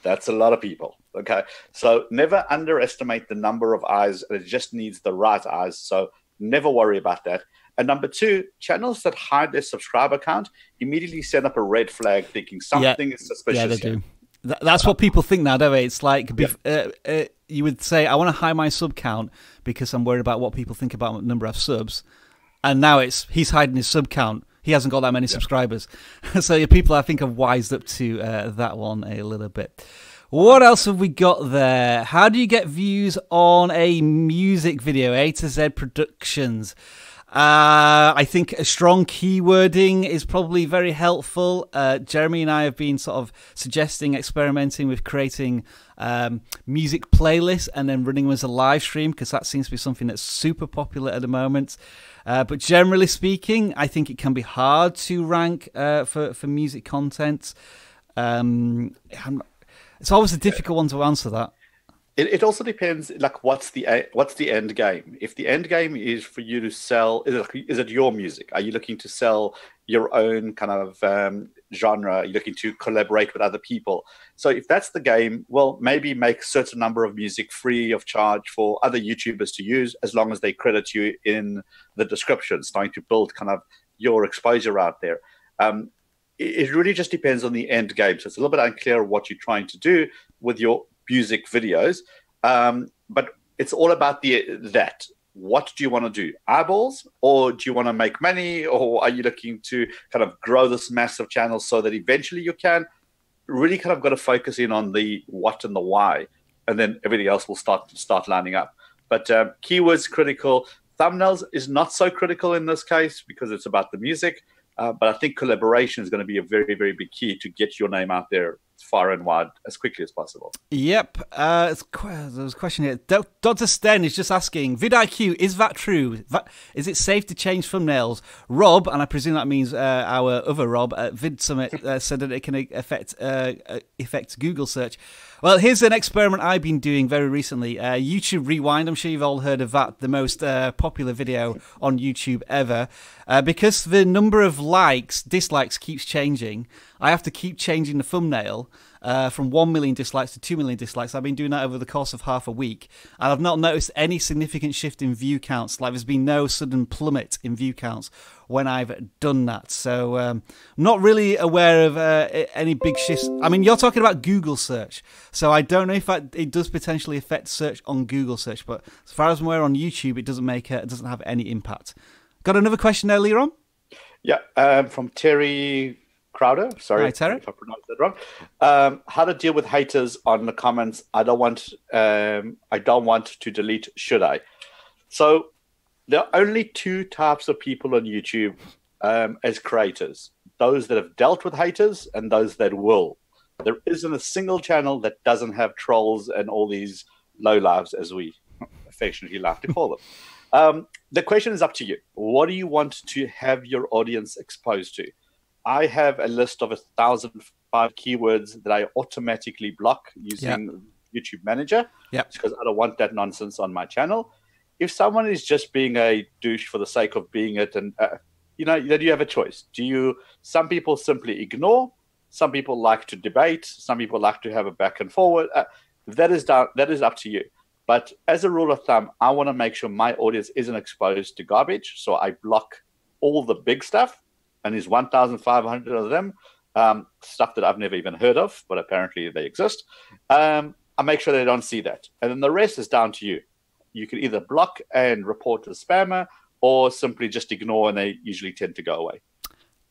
Speaker 4: that's a lot of people. Okay. So never underestimate the number of eyes. It just needs the right eyes. So never worry about that. And number two, channels that hide their subscriber count immediately send up a red flag thinking something
Speaker 1: yeah.
Speaker 4: is suspicious.
Speaker 1: Yeah, they
Speaker 4: here.
Speaker 1: do. Th- That's what people think now, don't they? It's like bef- uh, uh, you would say, "I want to hide my sub count because I'm worried about what people think about the number of subs," and now it's he's hiding his sub count. He hasn't got that many subscribers, so people I think have wised up to uh, that one a little bit. What else have we got there? How do you get views on a music video? A to Z Productions. Uh, I think a strong keywording is probably very helpful. Uh, Jeremy and I have been sort of suggesting experimenting with creating um, music playlists and then running them as a live stream because that seems to be something that's super popular at the moment. Uh, but generally speaking, I think it can be hard to rank uh, for for music content. Um, I'm- it's always a difficult one to answer that.
Speaker 4: It, it also depends, like what's the e- what's the end game? If the end game is for you to sell, is it, is it your music? Are you looking to sell your own kind of um, genre? Are you looking to collaborate with other people? So if that's the game, well, maybe make a certain number of music free of charge for other YouTubers to use, as long as they credit you in the description, starting to build kind of your exposure out there. Um, it really just depends on the end game. So it's a little bit unclear what you're trying to do with your music videos. Um, but it's all about the that. What do you want to do? Eyeballs, or do you want to make money, or are you looking to kind of grow this massive channel so that eventually you can? Really, kind of got to focus in on the what and the why, and then everything else will start start lining up. But um, keywords critical. Thumbnails is not so critical in this case because it's about the music. Uh, but I think collaboration is going to be a very, very big key to get your name out there far and wide as quickly as possible.
Speaker 1: Yep. Uh, there's a question here. Dr. Sten is just asking vidIQ, is that true? Is it safe to change thumbnails? Rob, and I presume that means uh, our other Rob at Vid Summit, uh, said that it can affect uh, uh, affect Google search. Well, here's an experiment I've been doing very recently. Uh, YouTube Rewind. I'm sure you've all heard of that, the most uh, popular video on YouTube ever. Uh, because the number of likes, dislikes keeps changing, I have to keep changing the thumbnail uh, from 1 million dislikes to 2 million dislikes. I've been doing that over the course of half a week, and I've not noticed any significant shift in view counts. Like there's been no sudden plummet in view counts when I've done that. So um, not really aware of uh, any big shifts. I mean, you're talking about Google search, so I don't know if it does potentially affect search on Google search. But as far as I'm aware, on YouTube, it doesn't make it doesn't have any impact. Got another question there, Liron?
Speaker 4: Yeah, um, from Terry Crowder. Sorry
Speaker 1: Terry.
Speaker 4: if I pronounced that wrong. Um, how to deal with haters on the comments? I don't want. Um, I don't want to delete. Should I? So there are only two types of people on YouTube um, as creators: those that have dealt with haters and those that will. There isn't a single channel that doesn't have trolls and all these low lives, as we affectionately like to call them. Um, the question is up to you. What do you want to have your audience exposed to? I have a list of a thousand five keywords that I automatically block using YouTube Manager.
Speaker 1: Yep.
Speaker 4: Because I don't want that nonsense on my channel. If someone is just being a douche for the sake of being it, and uh, you know, then you have a choice. Do you? Some people simply ignore. Some people like to debate. Some people like to have a back and forward. Uh, that is down. That is up to you. But as a rule of thumb, I want to make sure my audience isn't exposed to garbage. So I block all the big stuff, and there's 1,500 of them, um, stuff that I've never even heard of, but apparently they exist. Um, I make sure they don't see that. And then the rest is down to you. You can either block and report to the spammer or simply just ignore, and they usually tend to go away.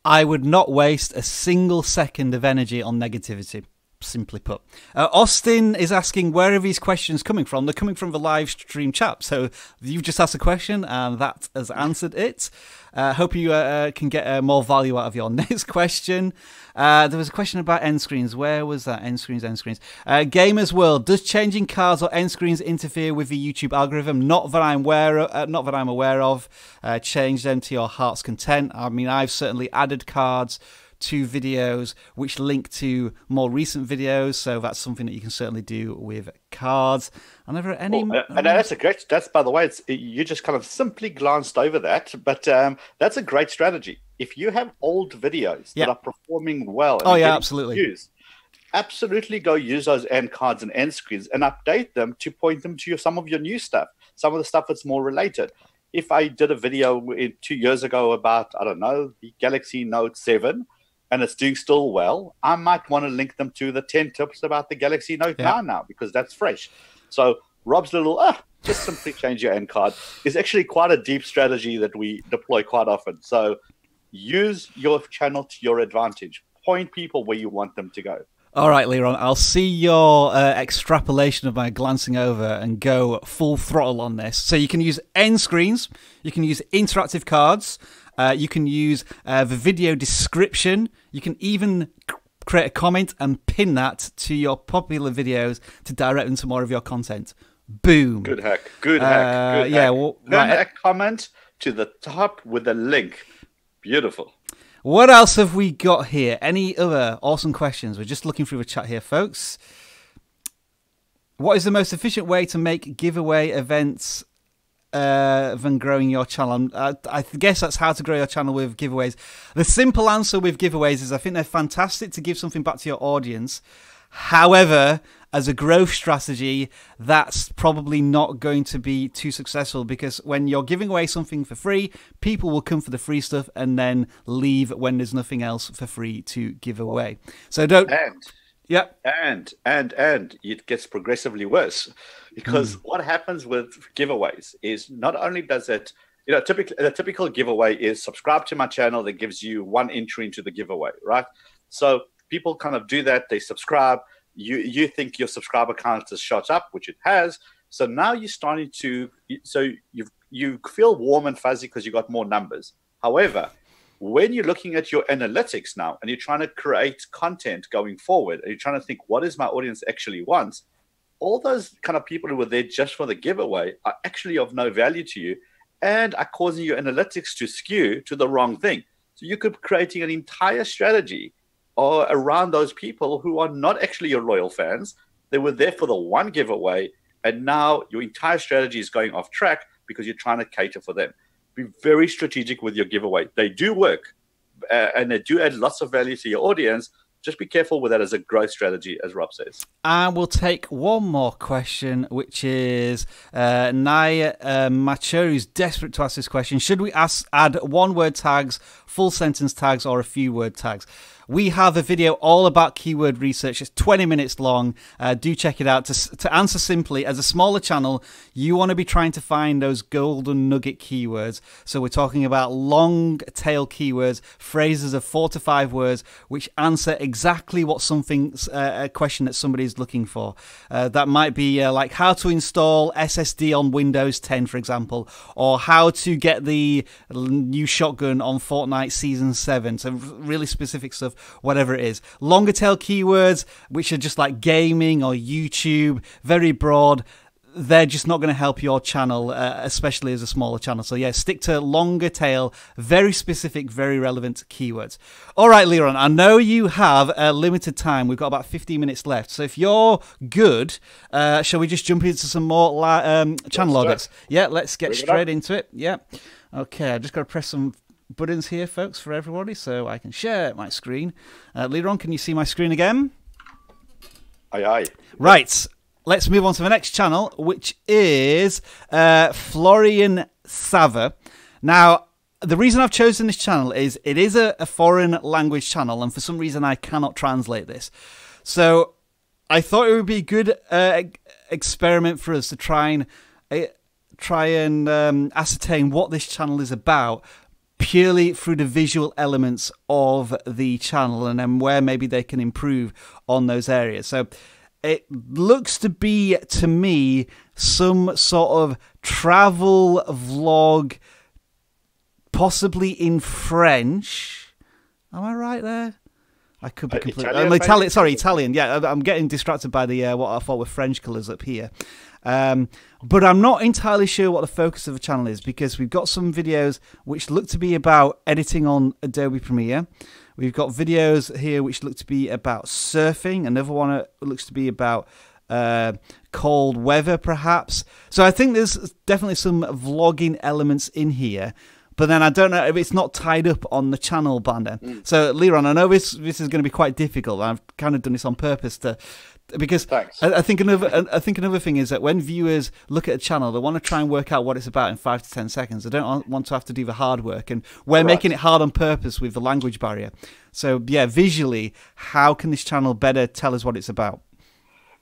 Speaker 1: I would not waste a single second of energy on negativity. Simply put, uh, Austin is asking where are these questions coming from? They're coming from the live stream chat. So you've just asked a question, and that has answered it. Uh, hope you uh, can get uh, more value out of your next question. Uh, there was a question about end screens. Where was that? End screens, end screens. Uh, Gamers World. Does changing cards or end screens interfere with the YouTube algorithm? Not that I'm aware. Of, uh, not that I'm aware of. change them to your heart's content. I mean, I've certainly added cards two videos which link to more recent videos. So that's something that you can certainly do with cards. And are there any?
Speaker 4: Oh, uh, and that's a great. That's by the way, it's you just kind of simply glanced over that, but um, that's a great strategy. If you have old videos
Speaker 1: Yeah.
Speaker 4: that are performing well,
Speaker 1: Oh, yeah, absolutely.
Speaker 4: views, absolutely go use those end cards and end screens and update them to point them to your, some of your new stuff, some of the stuff that's more related. If I did a video two years ago about, I don't know, the Galaxy Note 7 and it's doing still well, I might want to link them to the 10 tips about the Galaxy Note
Speaker 1: Yeah.
Speaker 4: 9 now because that's fresh. So Rob's little, ah, just simply change your end card is actually quite a deep strategy that we deploy quite often. So use your channel to your advantage. Point people where you want them to go.
Speaker 1: All right, Liron, I'll see your uh, extrapolation of my glancing over and go full throttle on this. So you can use end screens, you can use interactive cards, uh, you can use uh, the video description, you can even create a comment and pin that to your popular videos to direct them to more of your content. Boom.
Speaker 4: Good hack. Good
Speaker 1: Uh,
Speaker 4: hack. Good
Speaker 1: yeah,
Speaker 4: hack.
Speaker 1: well,
Speaker 4: Then
Speaker 1: right.
Speaker 4: a comment to the top with a link. Beautiful.
Speaker 1: What else have we got here? Any other awesome questions? We're just looking through the chat here, folks. What is the most efficient way to make giveaway events uh, than growing your channel? I, I guess that's how to grow your channel with giveaways. The simple answer with giveaways is I think they're fantastic to give something back to your audience. However, as a growth strategy, that's probably not going to be too successful because when you're giving away something for free, people will come for the free stuff and then leave when there's nothing else for free to give away. So don't.
Speaker 4: And
Speaker 1: Yep.
Speaker 4: and and and it gets progressively worse because hmm. what happens with giveaways is not only does it you know typically the typical giveaway is subscribe to my channel that gives you one entry into the giveaway right? So people kind of do that they subscribe. You you think your subscriber count has shot up which it has. So now you're starting to so you you feel warm and fuzzy because you got more numbers. However when you're looking at your analytics now and you're trying to create content going forward and you're trying to think what is my audience actually wants all those kind of people who were there just for the giveaway are actually of no value to you and are causing your analytics to skew to the wrong thing so you could be creating an entire strategy around those people who are not actually your loyal fans they were there for the one giveaway and now your entire strategy is going off track because you're trying to cater for them be very strategic with your giveaway. They do work uh, and they do add lots of value to your audience. Just be careful with that as a growth strategy, as Rob says.
Speaker 1: And we'll take one more question, which is uh, Naya uh, Macho, who's desperate to ask this question. Should we ask, add one word tags, full sentence tags, or a few word tags? We have a video all about keyword research. It's 20 minutes long. Uh, do check it out. To, to answer simply, as a smaller channel, you want to be trying to find those golden nugget keywords. So we're talking about long tail keywords, phrases of four to five words, which answer exactly what something, uh, a question that somebody is looking for. Uh, that might be uh, like how to install SSD on Windows 10, for example, or how to get the new shotgun on Fortnite Season 7. So really specific stuff whatever it is. Longer tail keywords, which are just like gaming or YouTube, very broad. They're just not going to help your channel, uh, especially as a smaller channel. So, yeah, stick to longer tail, very specific, very relevant keywords. All right, Liron, I know you have a limited time. We've got about 15 minutes left. So, if you're good, uh, shall we just jump into some more um, channel audits? Yeah, let's get
Speaker 4: Bring
Speaker 1: straight into it. Yeah. Okay, I just got to press some buttons here, folks, for everybody, so I can share my screen. Uh, Liron, can you see my screen again?
Speaker 4: Aye, aye.
Speaker 1: Right, let's move on to the next channel, which is uh, Florian Sava. Now, the reason I've chosen this channel is it is a, a foreign language channel, and for some reason I cannot translate this. So I thought it would be a good uh, experiment for us to try and uh, try and um, ascertain what this channel is about purely through the visual elements of the channel and then where maybe they can improve on those areas. So it looks to be to me some sort of travel vlog possibly in French. Am I right there? I could be
Speaker 4: Uh,
Speaker 1: completely.
Speaker 4: Italian,
Speaker 1: um, Italian, sorry, Italian. Yeah, I'm getting distracted by the uh, what I thought were French colours up here. Um, but I'm not entirely sure what the focus of the channel is because we've got some videos which look to be about editing on Adobe Premiere. We've got videos here which look to be about surfing. Another one uh, looks to be about uh, cold weather, perhaps. So I think there's definitely some vlogging elements in here. But then I don't know if it's not tied up on the channel banner.
Speaker 4: Mm.
Speaker 1: So, Liron, I know this this is going to be quite difficult. I've kind of done this on purpose to because
Speaker 4: Thanks.
Speaker 1: I, I think another I think another thing is that when viewers look at a channel, they want to try and work out what it's about in five to ten seconds. They don't want- to have to do the hard work, and we're
Speaker 4: Right.
Speaker 1: making it hard on purpose with the language barrier. So, yeah, visually, how can this channel better tell us what it's about?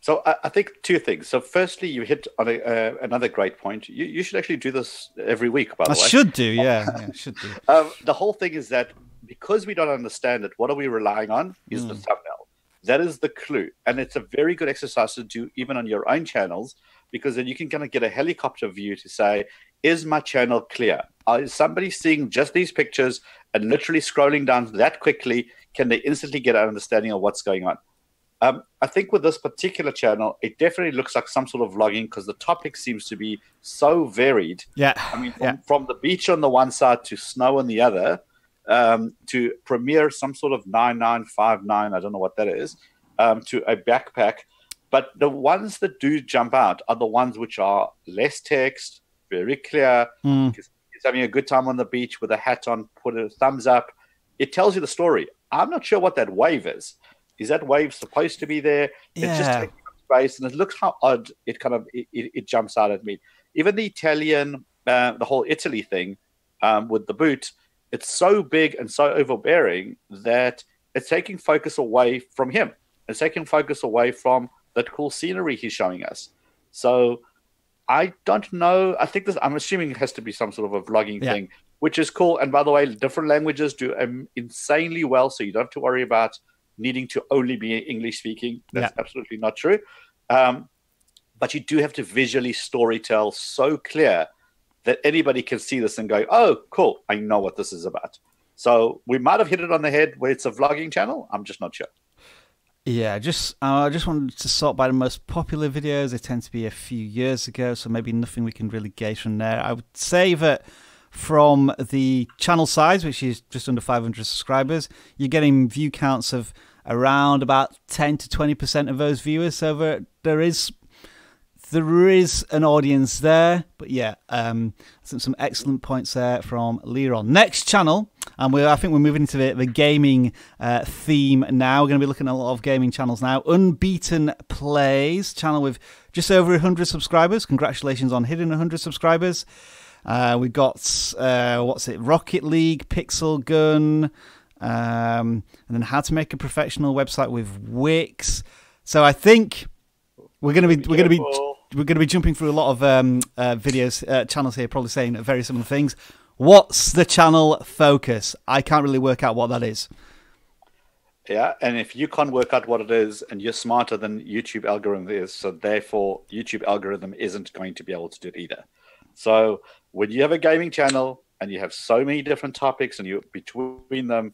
Speaker 4: So I, I think two things. So firstly, you hit on a, uh, another great point. You, you should actually do this every week, by the
Speaker 1: I
Speaker 4: way.
Speaker 1: should do, yeah, yeah, should do.
Speaker 4: Um, the whole thing is that because we don't understand it, what are we relying on? Is the thumbnail. That is the clue, and it's a very good exercise to do even on your own channels because then you can kind of get a helicopter view to say, is my channel clear? Is somebody seeing just these pictures and literally scrolling down that quickly? Can they instantly get an understanding of what's going on? Um, I think with this particular channel, it definitely looks like some sort of vlogging because the topic seems to be so varied.
Speaker 1: Yeah,
Speaker 4: I mean, from,
Speaker 1: yeah.
Speaker 4: from the beach on the one side to snow on the other, um, to premiere some sort of 9959, I don't know what that is, um, to a backpack. But the ones that do jump out are the ones which are less text, very clear.
Speaker 1: Mm.
Speaker 4: He's having a good time on the beach with a hat on, put a thumbs up. It tells you the story. I'm not sure what that wave is. Is that wave supposed to be there? It's just
Speaker 1: Yeah.
Speaker 4: taking up space, and it looks how odd it kind of it, it, it jumps out at me. Even the Italian, uh, the whole Italy thing um, with the boot, it's so big and so overbearing that it's taking focus away from him. It's taking focus away from that cool scenery he's showing us. So I don't know. I think this. I'm assuming it has to be some sort of a vlogging
Speaker 1: Yeah.
Speaker 4: thing, which is cool. And by the way, different languages do um, insanely well, so you don't have to worry about needing to only be English speaking. That's absolutely not true. Um, but you do have to visually storytell so clear that anybody can see this and go, "Oh, cool! I know what this is about." So we might have hit it on the head where it's a vlogging channel. I'm just not sure.
Speaker 1: Yeah, just uh, I just wanted to sort by the most popular videos. They tend to be a few years ago, so maybe nothing we can really gauge from there. I would say that from the channel size, which is just under 500 subscribers, you're getting view counts of around about 10 to 20 percent of those viewers. So there, there is there is an audience there, but yeah, um, some, some excellent points there from Liron. Next channel, and we I think we're moving into the, the gaming uh, theme now. We're going to be looking at a lot of gaming channels now. Unbeaten Plays channel with just over 100 subscribers. Congratulations on hitting 100 subscribers. Uh, we got uh, what's it? Rocket League, Pixel Gun, um, and then how to make a professional website with Wix. So I think we're going to be we're going to be. We're going to be jumping through a lot of um, uh, videos uh, channels here, probably saying very similar things. What's the channel focus? I can't really work out what that is.
Speaker 4: Yeah, and if you can't work out what it is, and you're smarter than YouTube algorithm is, so therefore YouTube algorithm isn't going to be able to do it either. So when you have a gaming channel and you have so many different topics and you between them,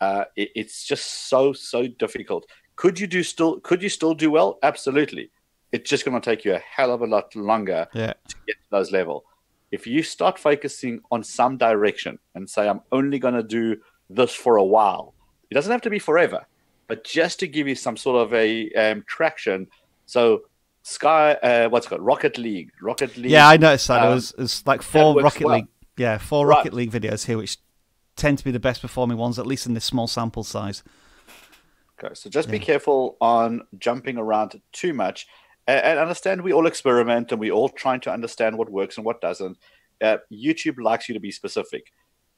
Speaker 4: uh, it, it's just so so difficult. Could you do still? Could you still do well? Absolutely. It's just going to take you a hell of a lot longer
Speaker 1: Yeah.
Speaker 4: to get to those level. If you start focusing on some direction and say, I'm only going to do this for a while, it doesn't have to be forever, but just to give you some sort of a um, traction. So, Sky, uh, what's it called? Rocket League. Rocket League.
Speaker 1: Yeah, I noticed that.
Speaker 4: Um,
Speaker 1: it was it's like four Rocket
Speaker 4: well.
Speaker 1: League. Yeah, four
Speaker 4: Right.
Speaker 1: Rocket League videos here, which tend to be the best performing ones, at least in this small sample size.
Speaker 4: Okay, so just be careful on jumping around too much, and, and understand we all experiment and we all trying to understand what works and what doesn't. Uh, YouTube likes you to be specific.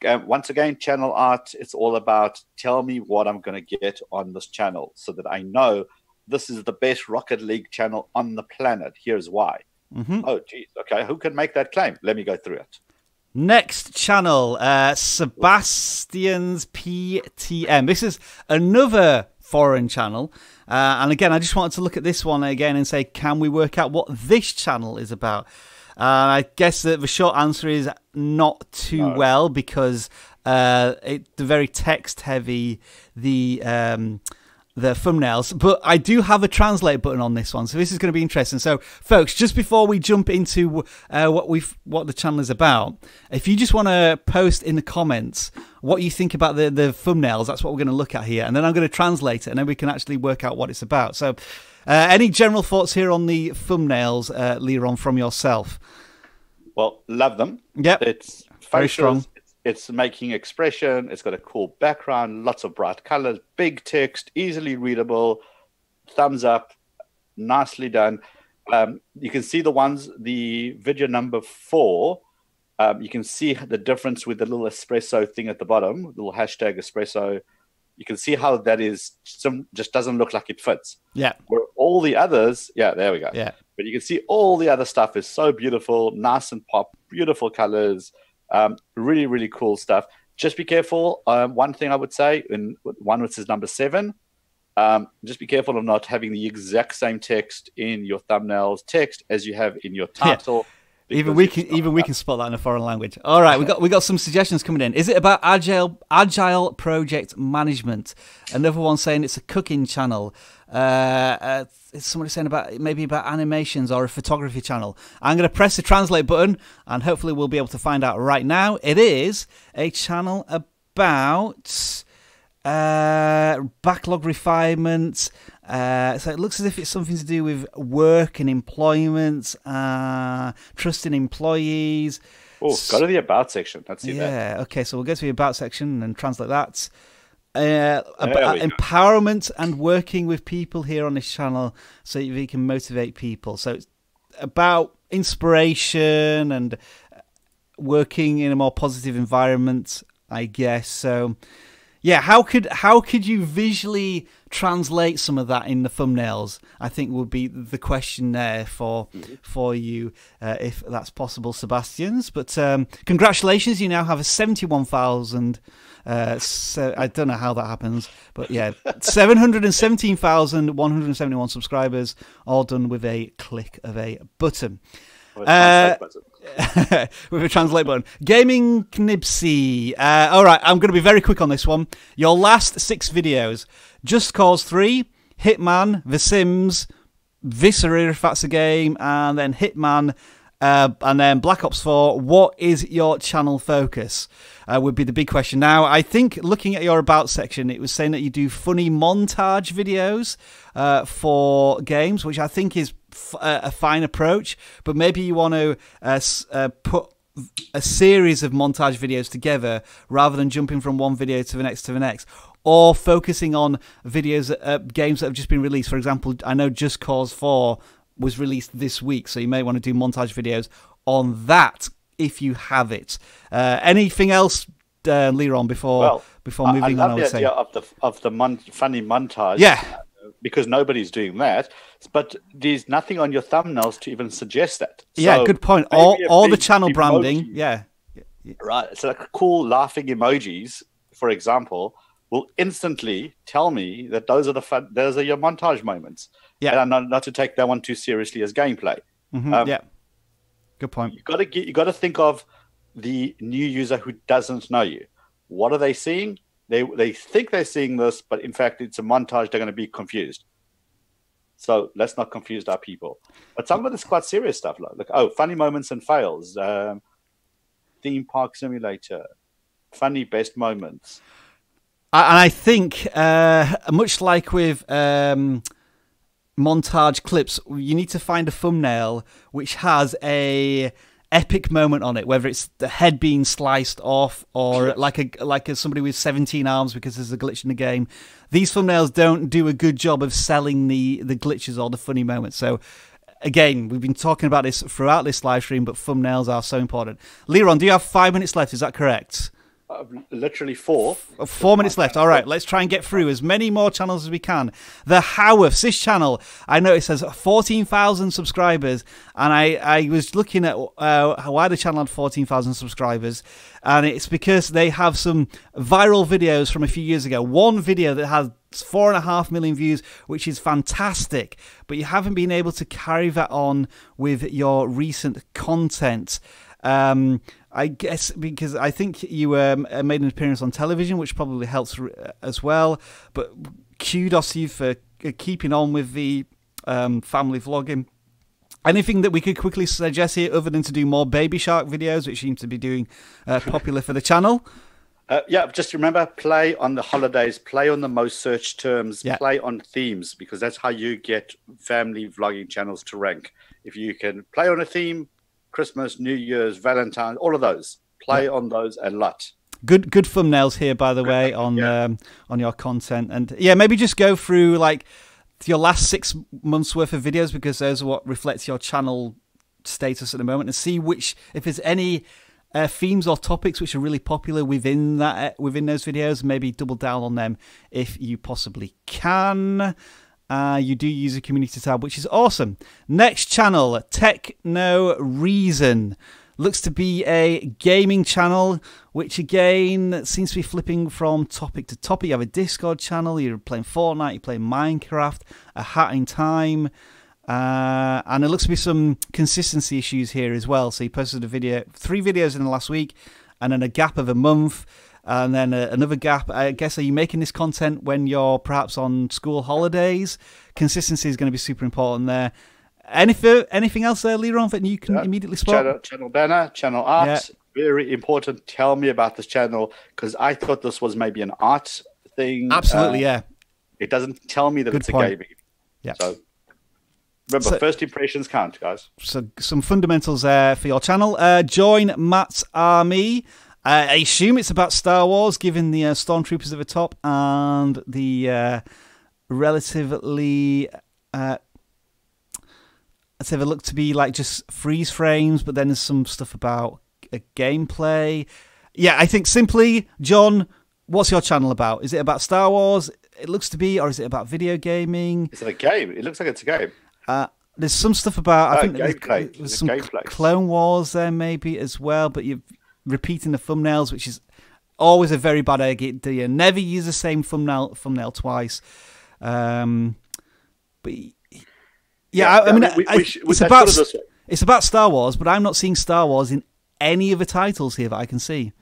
Speaker 4: Um, once again, channel art. It's all about tell me what I'm going to get on this channel, so that I know this is the best Rocket League channel on the planet. Here's why.
Speaker 1: hmm
Speaker 4: Oh, geez. Okay, who can make that claim? Let me go through it.
Speaker 1: Next channel, uh, Sebastian's PTM. This is another foreign channel. Uh, and again, I just wanted to look at this one again and say, can we work out what this channel is about? Uh, I guess that the short answer is not too
Speaker 4: No.
Speaker 1: well because uh, it, the very text heavy, the um, the thumbnails. But I do have a translate button on this one, so this is going to be interesting. So, folks, just before we jump into uh, what we what the channel is about, if you just want to post in the comments what you think about the the thumbnails, that's what we're going to look at here, and then I'm going to translate it, and then we can actually work out what it's about. So. Uh, any general thoughts here on the thumbnails, uh, Liron, from yourself?
Speaker 4: Well, love them.
Speaker 1: Yep.
Speaker 4: It's
Speaker 1: Very strong.
Speaker 4: It's, making expression. It's got a cool background, lots of bright colors, big text, easily readable. Thumbs up, nicely done. Um, you can see the ones, the video number four. Um, you can see the difference with the little espresso thing at the bottom, little hashtag espresso. You can see how that is some just doesn't look like it fits.
Speaker 1: Yeah,
Speaker 4: Where all the others, yeah, there we go.
Speaker 1: yeah.
Speaker 4: But you can see all the other stuff is so beautiful, nice and pop, beautiful colors, um, really, really cool stuff. Just be careful. Um, one thing I would say, in one which is number seven, um, just be careful of not having the exact same text in your thumbnails text as you have in your title.
Speaker 1: Even we can even we can spot that in a foreign language. All right, we got we got some suggestions coming in. Is it about agile agile project management? Another one saying it's a cooking channel. Uh, uh, it's somebody saying about maybe about animations or a photography channel. I'm going to press the translate button and hopefully we'll be able to find out right now. It is a channel about uh, backlog refinement. Uh, so it looks as if it's something to do with work and employment, uh, trusting employees.
Speaker 4: Oh, go to the about section. Let's see that.
Speaker 1: Yeah. Okay. So we'll go to the about section and translate that. Uh, about
Speaker 4: go.
Speaker 1: empowerment and working with people here on this channel so we can motivate people. So it's about inspiration and working in a more positive environment, I guess. So yeah, how could how could you visually translate some of that in the thumbnails? I think would be the question there for for you, uh, if that's possible, Sebastian's. But um, congratulations, you now have a seventy-one thousand. Uh, so I don't know how that happens, but yeah, seven hundred and seventeen thousand one hundred seventy-one subscribers, all done with a click of a button.
Speaker 4: With
Speaker 1: Uh,
Speaker 4: button.
Speaker 1: with a translate button. Gaming Knibsy. Uh, all right, I'm going to be very quick on this one. Your last six videos Just Cause 3, Hitman, The Sims, Viscera, if that's a game, and then Hitman. Uh, and then Black Ops 4, what is your channel focus? Uh, would be the big question. Now, I think looking at your About section, it was saying that you do funny montage videos uh, for games, which I think is f- a fine approach, but maybe you want to uh, uh, put a series of montage videos together rather than jumping from one video to the next to the next or focusing on videos uh, games that have just been released for example i know just cause 4 was released this week so you may want to do montage videos on that if you have it uh, anything else uh, Liron before
Speaker 4: Well,
Speaker 1: before moving
Speaker 4: I
Speaker 1: on
Speaker 4: love
Speaker 1: I would
Speaker 4: the
Speaker 1: say
Speaker 4: idea of the of the mon- funny montage.
Speaker 1: Yeah.
Speaker 4: uh, because nobody's doing that. But there's nothing on your thumbnails to even suggest that.
Speaker 1: yeah
Speaker 4: So
Speaker 1: good point all, all the channel
Speaker 4: emoji,
Speaker 1: branding yeah
Speaker 4: right? So like cool laughing emojis, for example, will instantly tell me that those are the fun, those are your montage moments.
Speaker 1: Yeah.
Speaker 4: and not, not to take that one too seriously as gameplay.
Speaker 1: Mhm,
Speaker 4: Um,
Speaker 1: yeah good point
Speaker 4: You got to get you got to think of the new user who doesn't know you. What are they seeing? They they think they're seeing this, but in fact it's a montage. They're going to be confused. So let's not confuse our people. But some of it's quite serious stuff, like, like oh, funny moments and fails, um, theme park simulator, funny best moments.
Speaker 1: And I think, uh, much like with um, montage clips, you need to find a thumbnail which has a epic moment on it, whether it's the head being sliced off or like a like a, somebody with 17 arms because there's a glitch in the game. These thumbnails don't do a good job of selling the the glitches or the funny moments. So. Again, we've been talking about this throughout this live stream, but thumbnails are so important. Liron, do you have five minutes left? Is that correct?
Speaker 4: Literally four.
Speaker 1: Four minutes left. All right, let's try and get through as many more channels as we can. The Howarth, this channel, I know it says 14,000 subscribers, and I, I was looking at uh, why the channel had 14,000 subscribers, and it's because they have some viral videos from a few years ago. One video that had four and a half million views, which is fantastic, but you haven't been able to carry that on with your recent content. Um, I guess because I think you um, uh, made an appearance on television, which probably helps uh, as well. But kudos to you for uh, keeping on with the um, family vlogging. Anything that we could quickly suggest here, other than to do more Baby Shark videos, which seems to be doing uh, popular for the channel?
Speaker 4: Uh, yeah, just remember play on the holidays, play on the most searched terms,
Speaker 1: Yeah.
Speaker 4: play on themes because that's how you get family vlogging channels to rank. If you can play on a theme, Christmas, New Year's, Valentine's, all of those, play on those a lot.
Speaker 1: Good, good thumbnails here, by the way, on
Speaker 4: Yeah.
Speaker 1: um, on your content, and yeah, maybe just go through like your last six months worth of videos because those are what reflects your channel status at the moment, and see which if there's any uh, themes or topics which are really popular within that uh, within those videos. Maybe double down on them if you possibly can. Uh, you do use a community tab, which is awesome. Next channel, Techno Reason. Looks to be a gaming channel, which again seems to be flipping from topic to topic. You have a Discord channel, you're playing Fortnite, you're playing Minecraft, a hat in time, uh, and it looks to be some consistency issues here as well. So he posted a video, three videos in the last week, and then a gap of a month, and then uh, another gap. I guess are you making this content when you're perhaps on school holidays? Consistency is going to be super important there. Anything, anything else there, Liron, that you can
Speaker 4: Yeah.
Speaker 1: immediately spot?
Speaker 4: Channel, channel banner, channel art, very important. Tell me about this channel because I thought this was maybe an art thing.
Speaker 1: Absolutely,
Speaker 4: Uh,
Speaker 1: yeah.
Speaker 4: It doesn't tell me that
Speaker 1: Good
Speaker 4: it's
Speaker 1: point.
Speaker 4: a gaming.
Speaker 1: Yeah.
Speaker 4: So remember,
Speaker 1: So-
Speaker 4: first impressions count, guys.
Speaker 1: so some fundamentals there for your channel. Uh, join Matt's army. Uh, I assume it's about Star Wars, given the uh, stormtroopers at the top and the uh, relatively. Uh, I'd say they look to be like just freeze frames, but then there's some stuff about uh, gameplay. Yeah, I think simply, John, what's your channel about? Is it about Star Wars? It looks to be, or is it about video gaming?
Speaker 4: Is it a game? It looks like it's a game.
Speaker 1: Uh, there's some stuff about I
Speaker 4: Oh,
Speaker 1: think there's,
Speaker 4: gameplay.
Speaker 1: there's some
Speaker 4: gameplay.
Speaker 1: Clone Wars there maybe as well, but you're repeating the thumbnails, which is always a very bad idea. Never use the same thumbnail thumbnail twice. Um, but yeah,
Speaker 4: Yeah,
Speaker 1: I, I mean,
Speaker 4: we-
Speaker 1: I-
Speaker 4: we should-
Speaker 1: it's about it's about Star Wars, but I'm not seeing Star Wars in any of the titles here that I can see.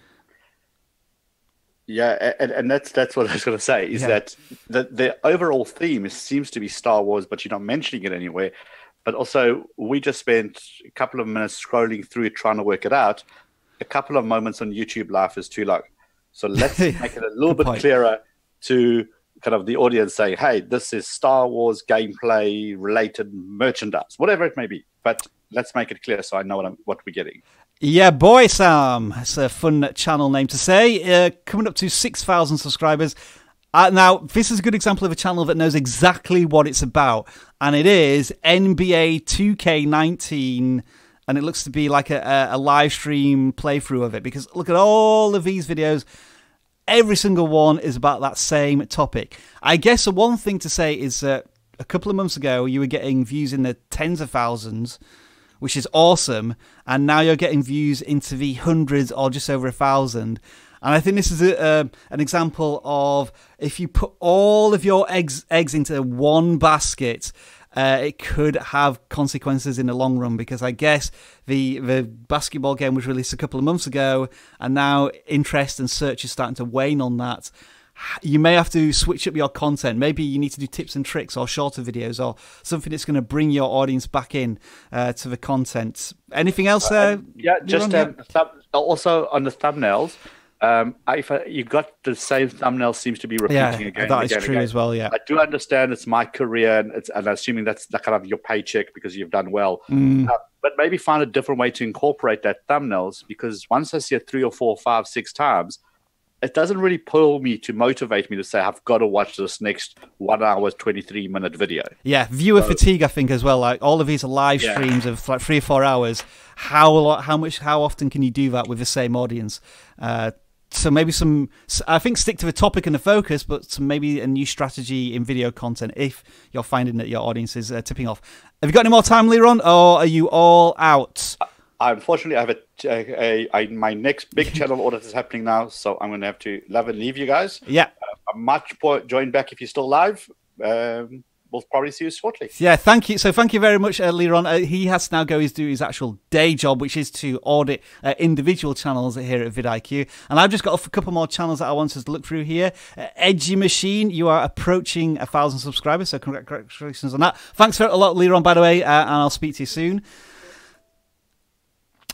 Speaker 4: Yeah, and, and that's that's what I was going to say is
Speaker 1: Yeah.
Speaker 4: that the the overall theme is, seems to be Star Wars, but you're not mentioning it anywhere. But also, we just spent a couple of minutes scrolling through it, trying to work it out. A couple of moments on YouTube Live is too long, so let's make it a little bit
Speaker 1: point.
Speaker 4: clearer to kind of the audience saying, "Hey, this is Star Wars gameplay related merchandise, whatever it may be." But let's make it clear so I know what I'm what we're getting.
Speaker 1: Yeah, boy, Sam. It's a fun channel name to say. Uh, coming up to 6,000 subscribers. Uh, now, this is a good example of a channel that knows exactly what it's about, and it is NBA 2K19, and it looks to be like a, a, live stream playthrough of it. Because look at all of these videos, every single one is about that same topic. I guess the one thing to say is that a couple of months ago, you were getting views in the tens of thousands which is awesome. And now you're getting views into the hundreds or just over a thousand. And I think this is a, uh, an example of if you put all of your eggs eggs into one basket, uh, it could have consequences in the long run. Because I guess the the basketball game was released a couple of months ago, and now interest and search is starting to wane on that you may have to switch up your content. Maybe you need to do tips and tricks or shorter videos or something that's going to bring your audience back in uh, to the content. Anything else there?
Speaker 4: Yeah,
Speaker 1: Liron?
Speaker 4: just um, also on the thumbnails. Um, if I, you got the same thumbnail seems to be repeating
Speaker 1: yeah,
Speaker 4: again.
Speaker 1: that is
Speaker 4: again,
Speaker 1: true
Speaker 4: again.
Speaker 1: as well. Yeah,
Speaker 4: I do understand it's my career, and, it's, and I'm assuming that's the kind of your paycheck because you've done well.
Speaker 1: Mm.
Speaker 4: Uh, but maybe find a different way to incorporate that thumbnails because once I see it three or four, five, six times, it doesn't really pull me to motivate me to say I've got to watch this next one hour, twenty three minute video.
Speaker 1: yeah. Viewer fatigue, I think, as well. Like all of these live
Speaker 4: Yeah.
Speaker 1: streams of like three or four hours. How how much how often can you do that with the same audience? Uh, so maybe some, I think stick to the topic and the focus, but some maybe a new strategy in video content if you're finding that your audience is uh, tipping off. Have you got any more time, Liron, or are you all out?
Speaker 4: I, unfortunately, I have a my next big channel audit is happening now, so I'm going to have to love and leave you guys.
Speaker 1: Yeah,
Speaker 4: might po- join back if you're still live. Um, we'll probably see you shortly.
Speaker 1: Yeah, thank you. So thank you very much, uh, Liron. Uh, he has to now go his do his actual day job, which is to audit uh, individual channels here at vidIQ. And I've just got a couple more channels that I want us to look through here. Uh, Edgy Machine, you are approaching a thousand subscribers, so congratulations on that. Thanks for a lot, Liron, by the way, uh, and I'll speak to you soon.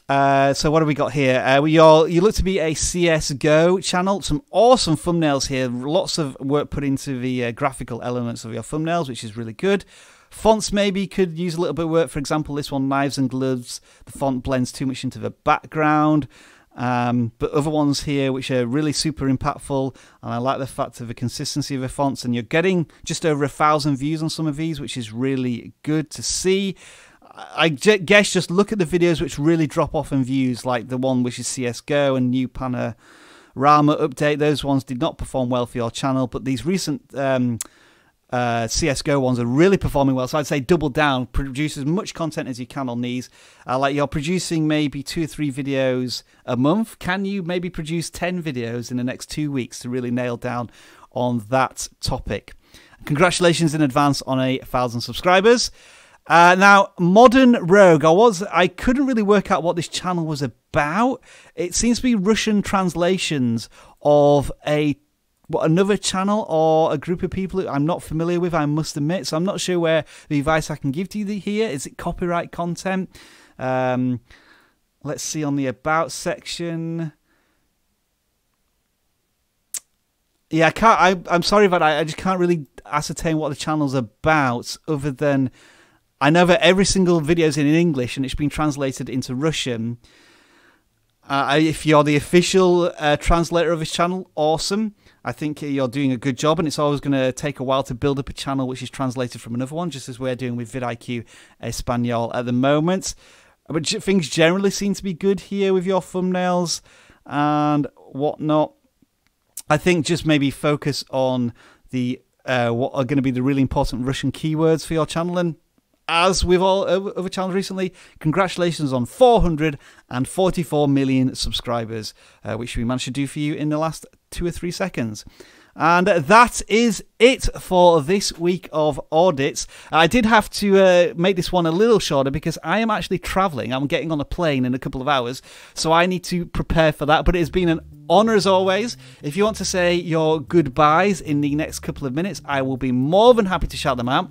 Speaker 1: Uh, so what have we got here? Uh, we all you look to be a CS:GO channel. Some awesome thumbnails here. Lots of work put into the uh, graphical elements of your thumbnails, which is really good. Fonts maybe could use a little bit of work. For example, this one, Knives and Gloves. The font blends too much into the background. Um, but other ones here which are really super impactful, and I like the fact of the consistency of the fonts. And you're getting just over a thousand views on some of these, which is really good to see. I guess just look at the videos which really drop off in views, like the one which is CSGO and New Panorama Update. Those ones did not perform well for your channel, but these recent um, uh, CSGO ones are really performing well. So I'd say double down, produce as much content as you can on these. Uh, like you're producing maybe two or three videos a month. Can you maybe produce 10 videos in the next two weeks to really nail down on that topic? Congratulations in advance on a thousand subscribers. Uh, now, Modern Rogue, I was I couldn't really work out what this channel was about. It seems to be Russian translations of a what another channel or a group of people I'm not familiar with. I must admit, so I'm not sure where the advice I can give to you here is it copyright content. Um, let's see on the about section. Yeah, I can't. I, I'm sorry, but I just can't really ascertain what the channel's about, other than I know that every single video is in English and it's been translated into Russian. Uh, if you're the official uh, translator of this channel, awesome. I think you're doing a good job, and it's always going to take a while to build up a channel which is translated from another one, just as we're doing with vidIQ Espanol at the moment. But things generally seem to be good here with your thumbnails and whatnot. I think just maybe focus on the uh, what are going to be the really important Russian keywords for your channel and as we've all over channels recently, congratulations on 444 million subscribers, uh, which we managed to do for you in the last two or three seconds. And that is it for this week of audits. I did have to uh, make this one a little shorter because I am actually traveling. I'm getting on a plane in a couple of hours, so I need to prepare for that. But it has been an honor as always. If you want to say your goodbyes in the next couple of minutes, I will be more than happy to shout them out.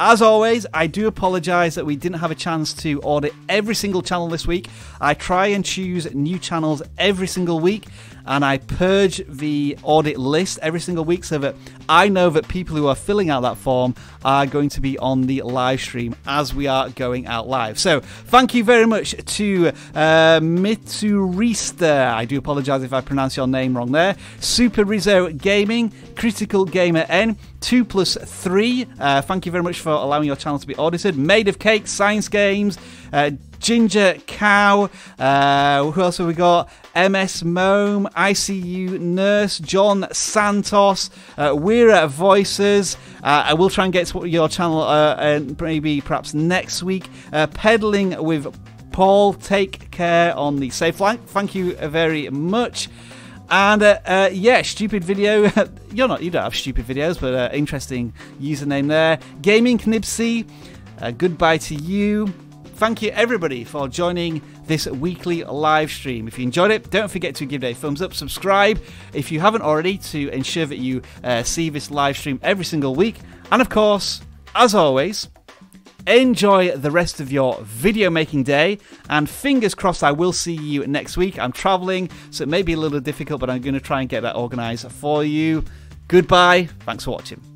Speaker 1: As always, I do apologise that we didn't have a chance to audit every single channel this week. I try and choose new channels every single week, and I purge the audit list every single week so that I know that people who are filling out that form are going to be on the live stream as we are going out live. So, thank you very much to uh, Miturista. I do apologize if I pronounce your name wrong there. Super Rizzo Gaming, Critical Gamer N, 2 plus 3. Uh, thank you very much for allowing your channel to be audited. Made of Cake, Science Games, uh, Ginger Cow. Uh, who else have we got? MS Mome, ICU Nurse, John Santos, uh, Weira Voices. Uh, I will try and get to your channel uh, and maybe perhaps next week. Uh, peddling with Paul. Take care on the safe line. Thank you very much. And uh, uh, yeah, stupid video. You're not. You don't have stupid videos, but uh, interesting username there. Gaming Knibsy. Uh, goodbye to you thank you everybody for joining this weekly live stream. If you enjoyed it, don't forget to give it a thumbs up, subscribe if you haven't already to ensure that you uh, see this live stream every single week. And of course, as always, enjoy the rest of your video making day and fingers crossed I will see you next week. I'm traveling, so it may be a little difficult, but I'm going to try and get that organized for you. Goodbye. Thanks for watching.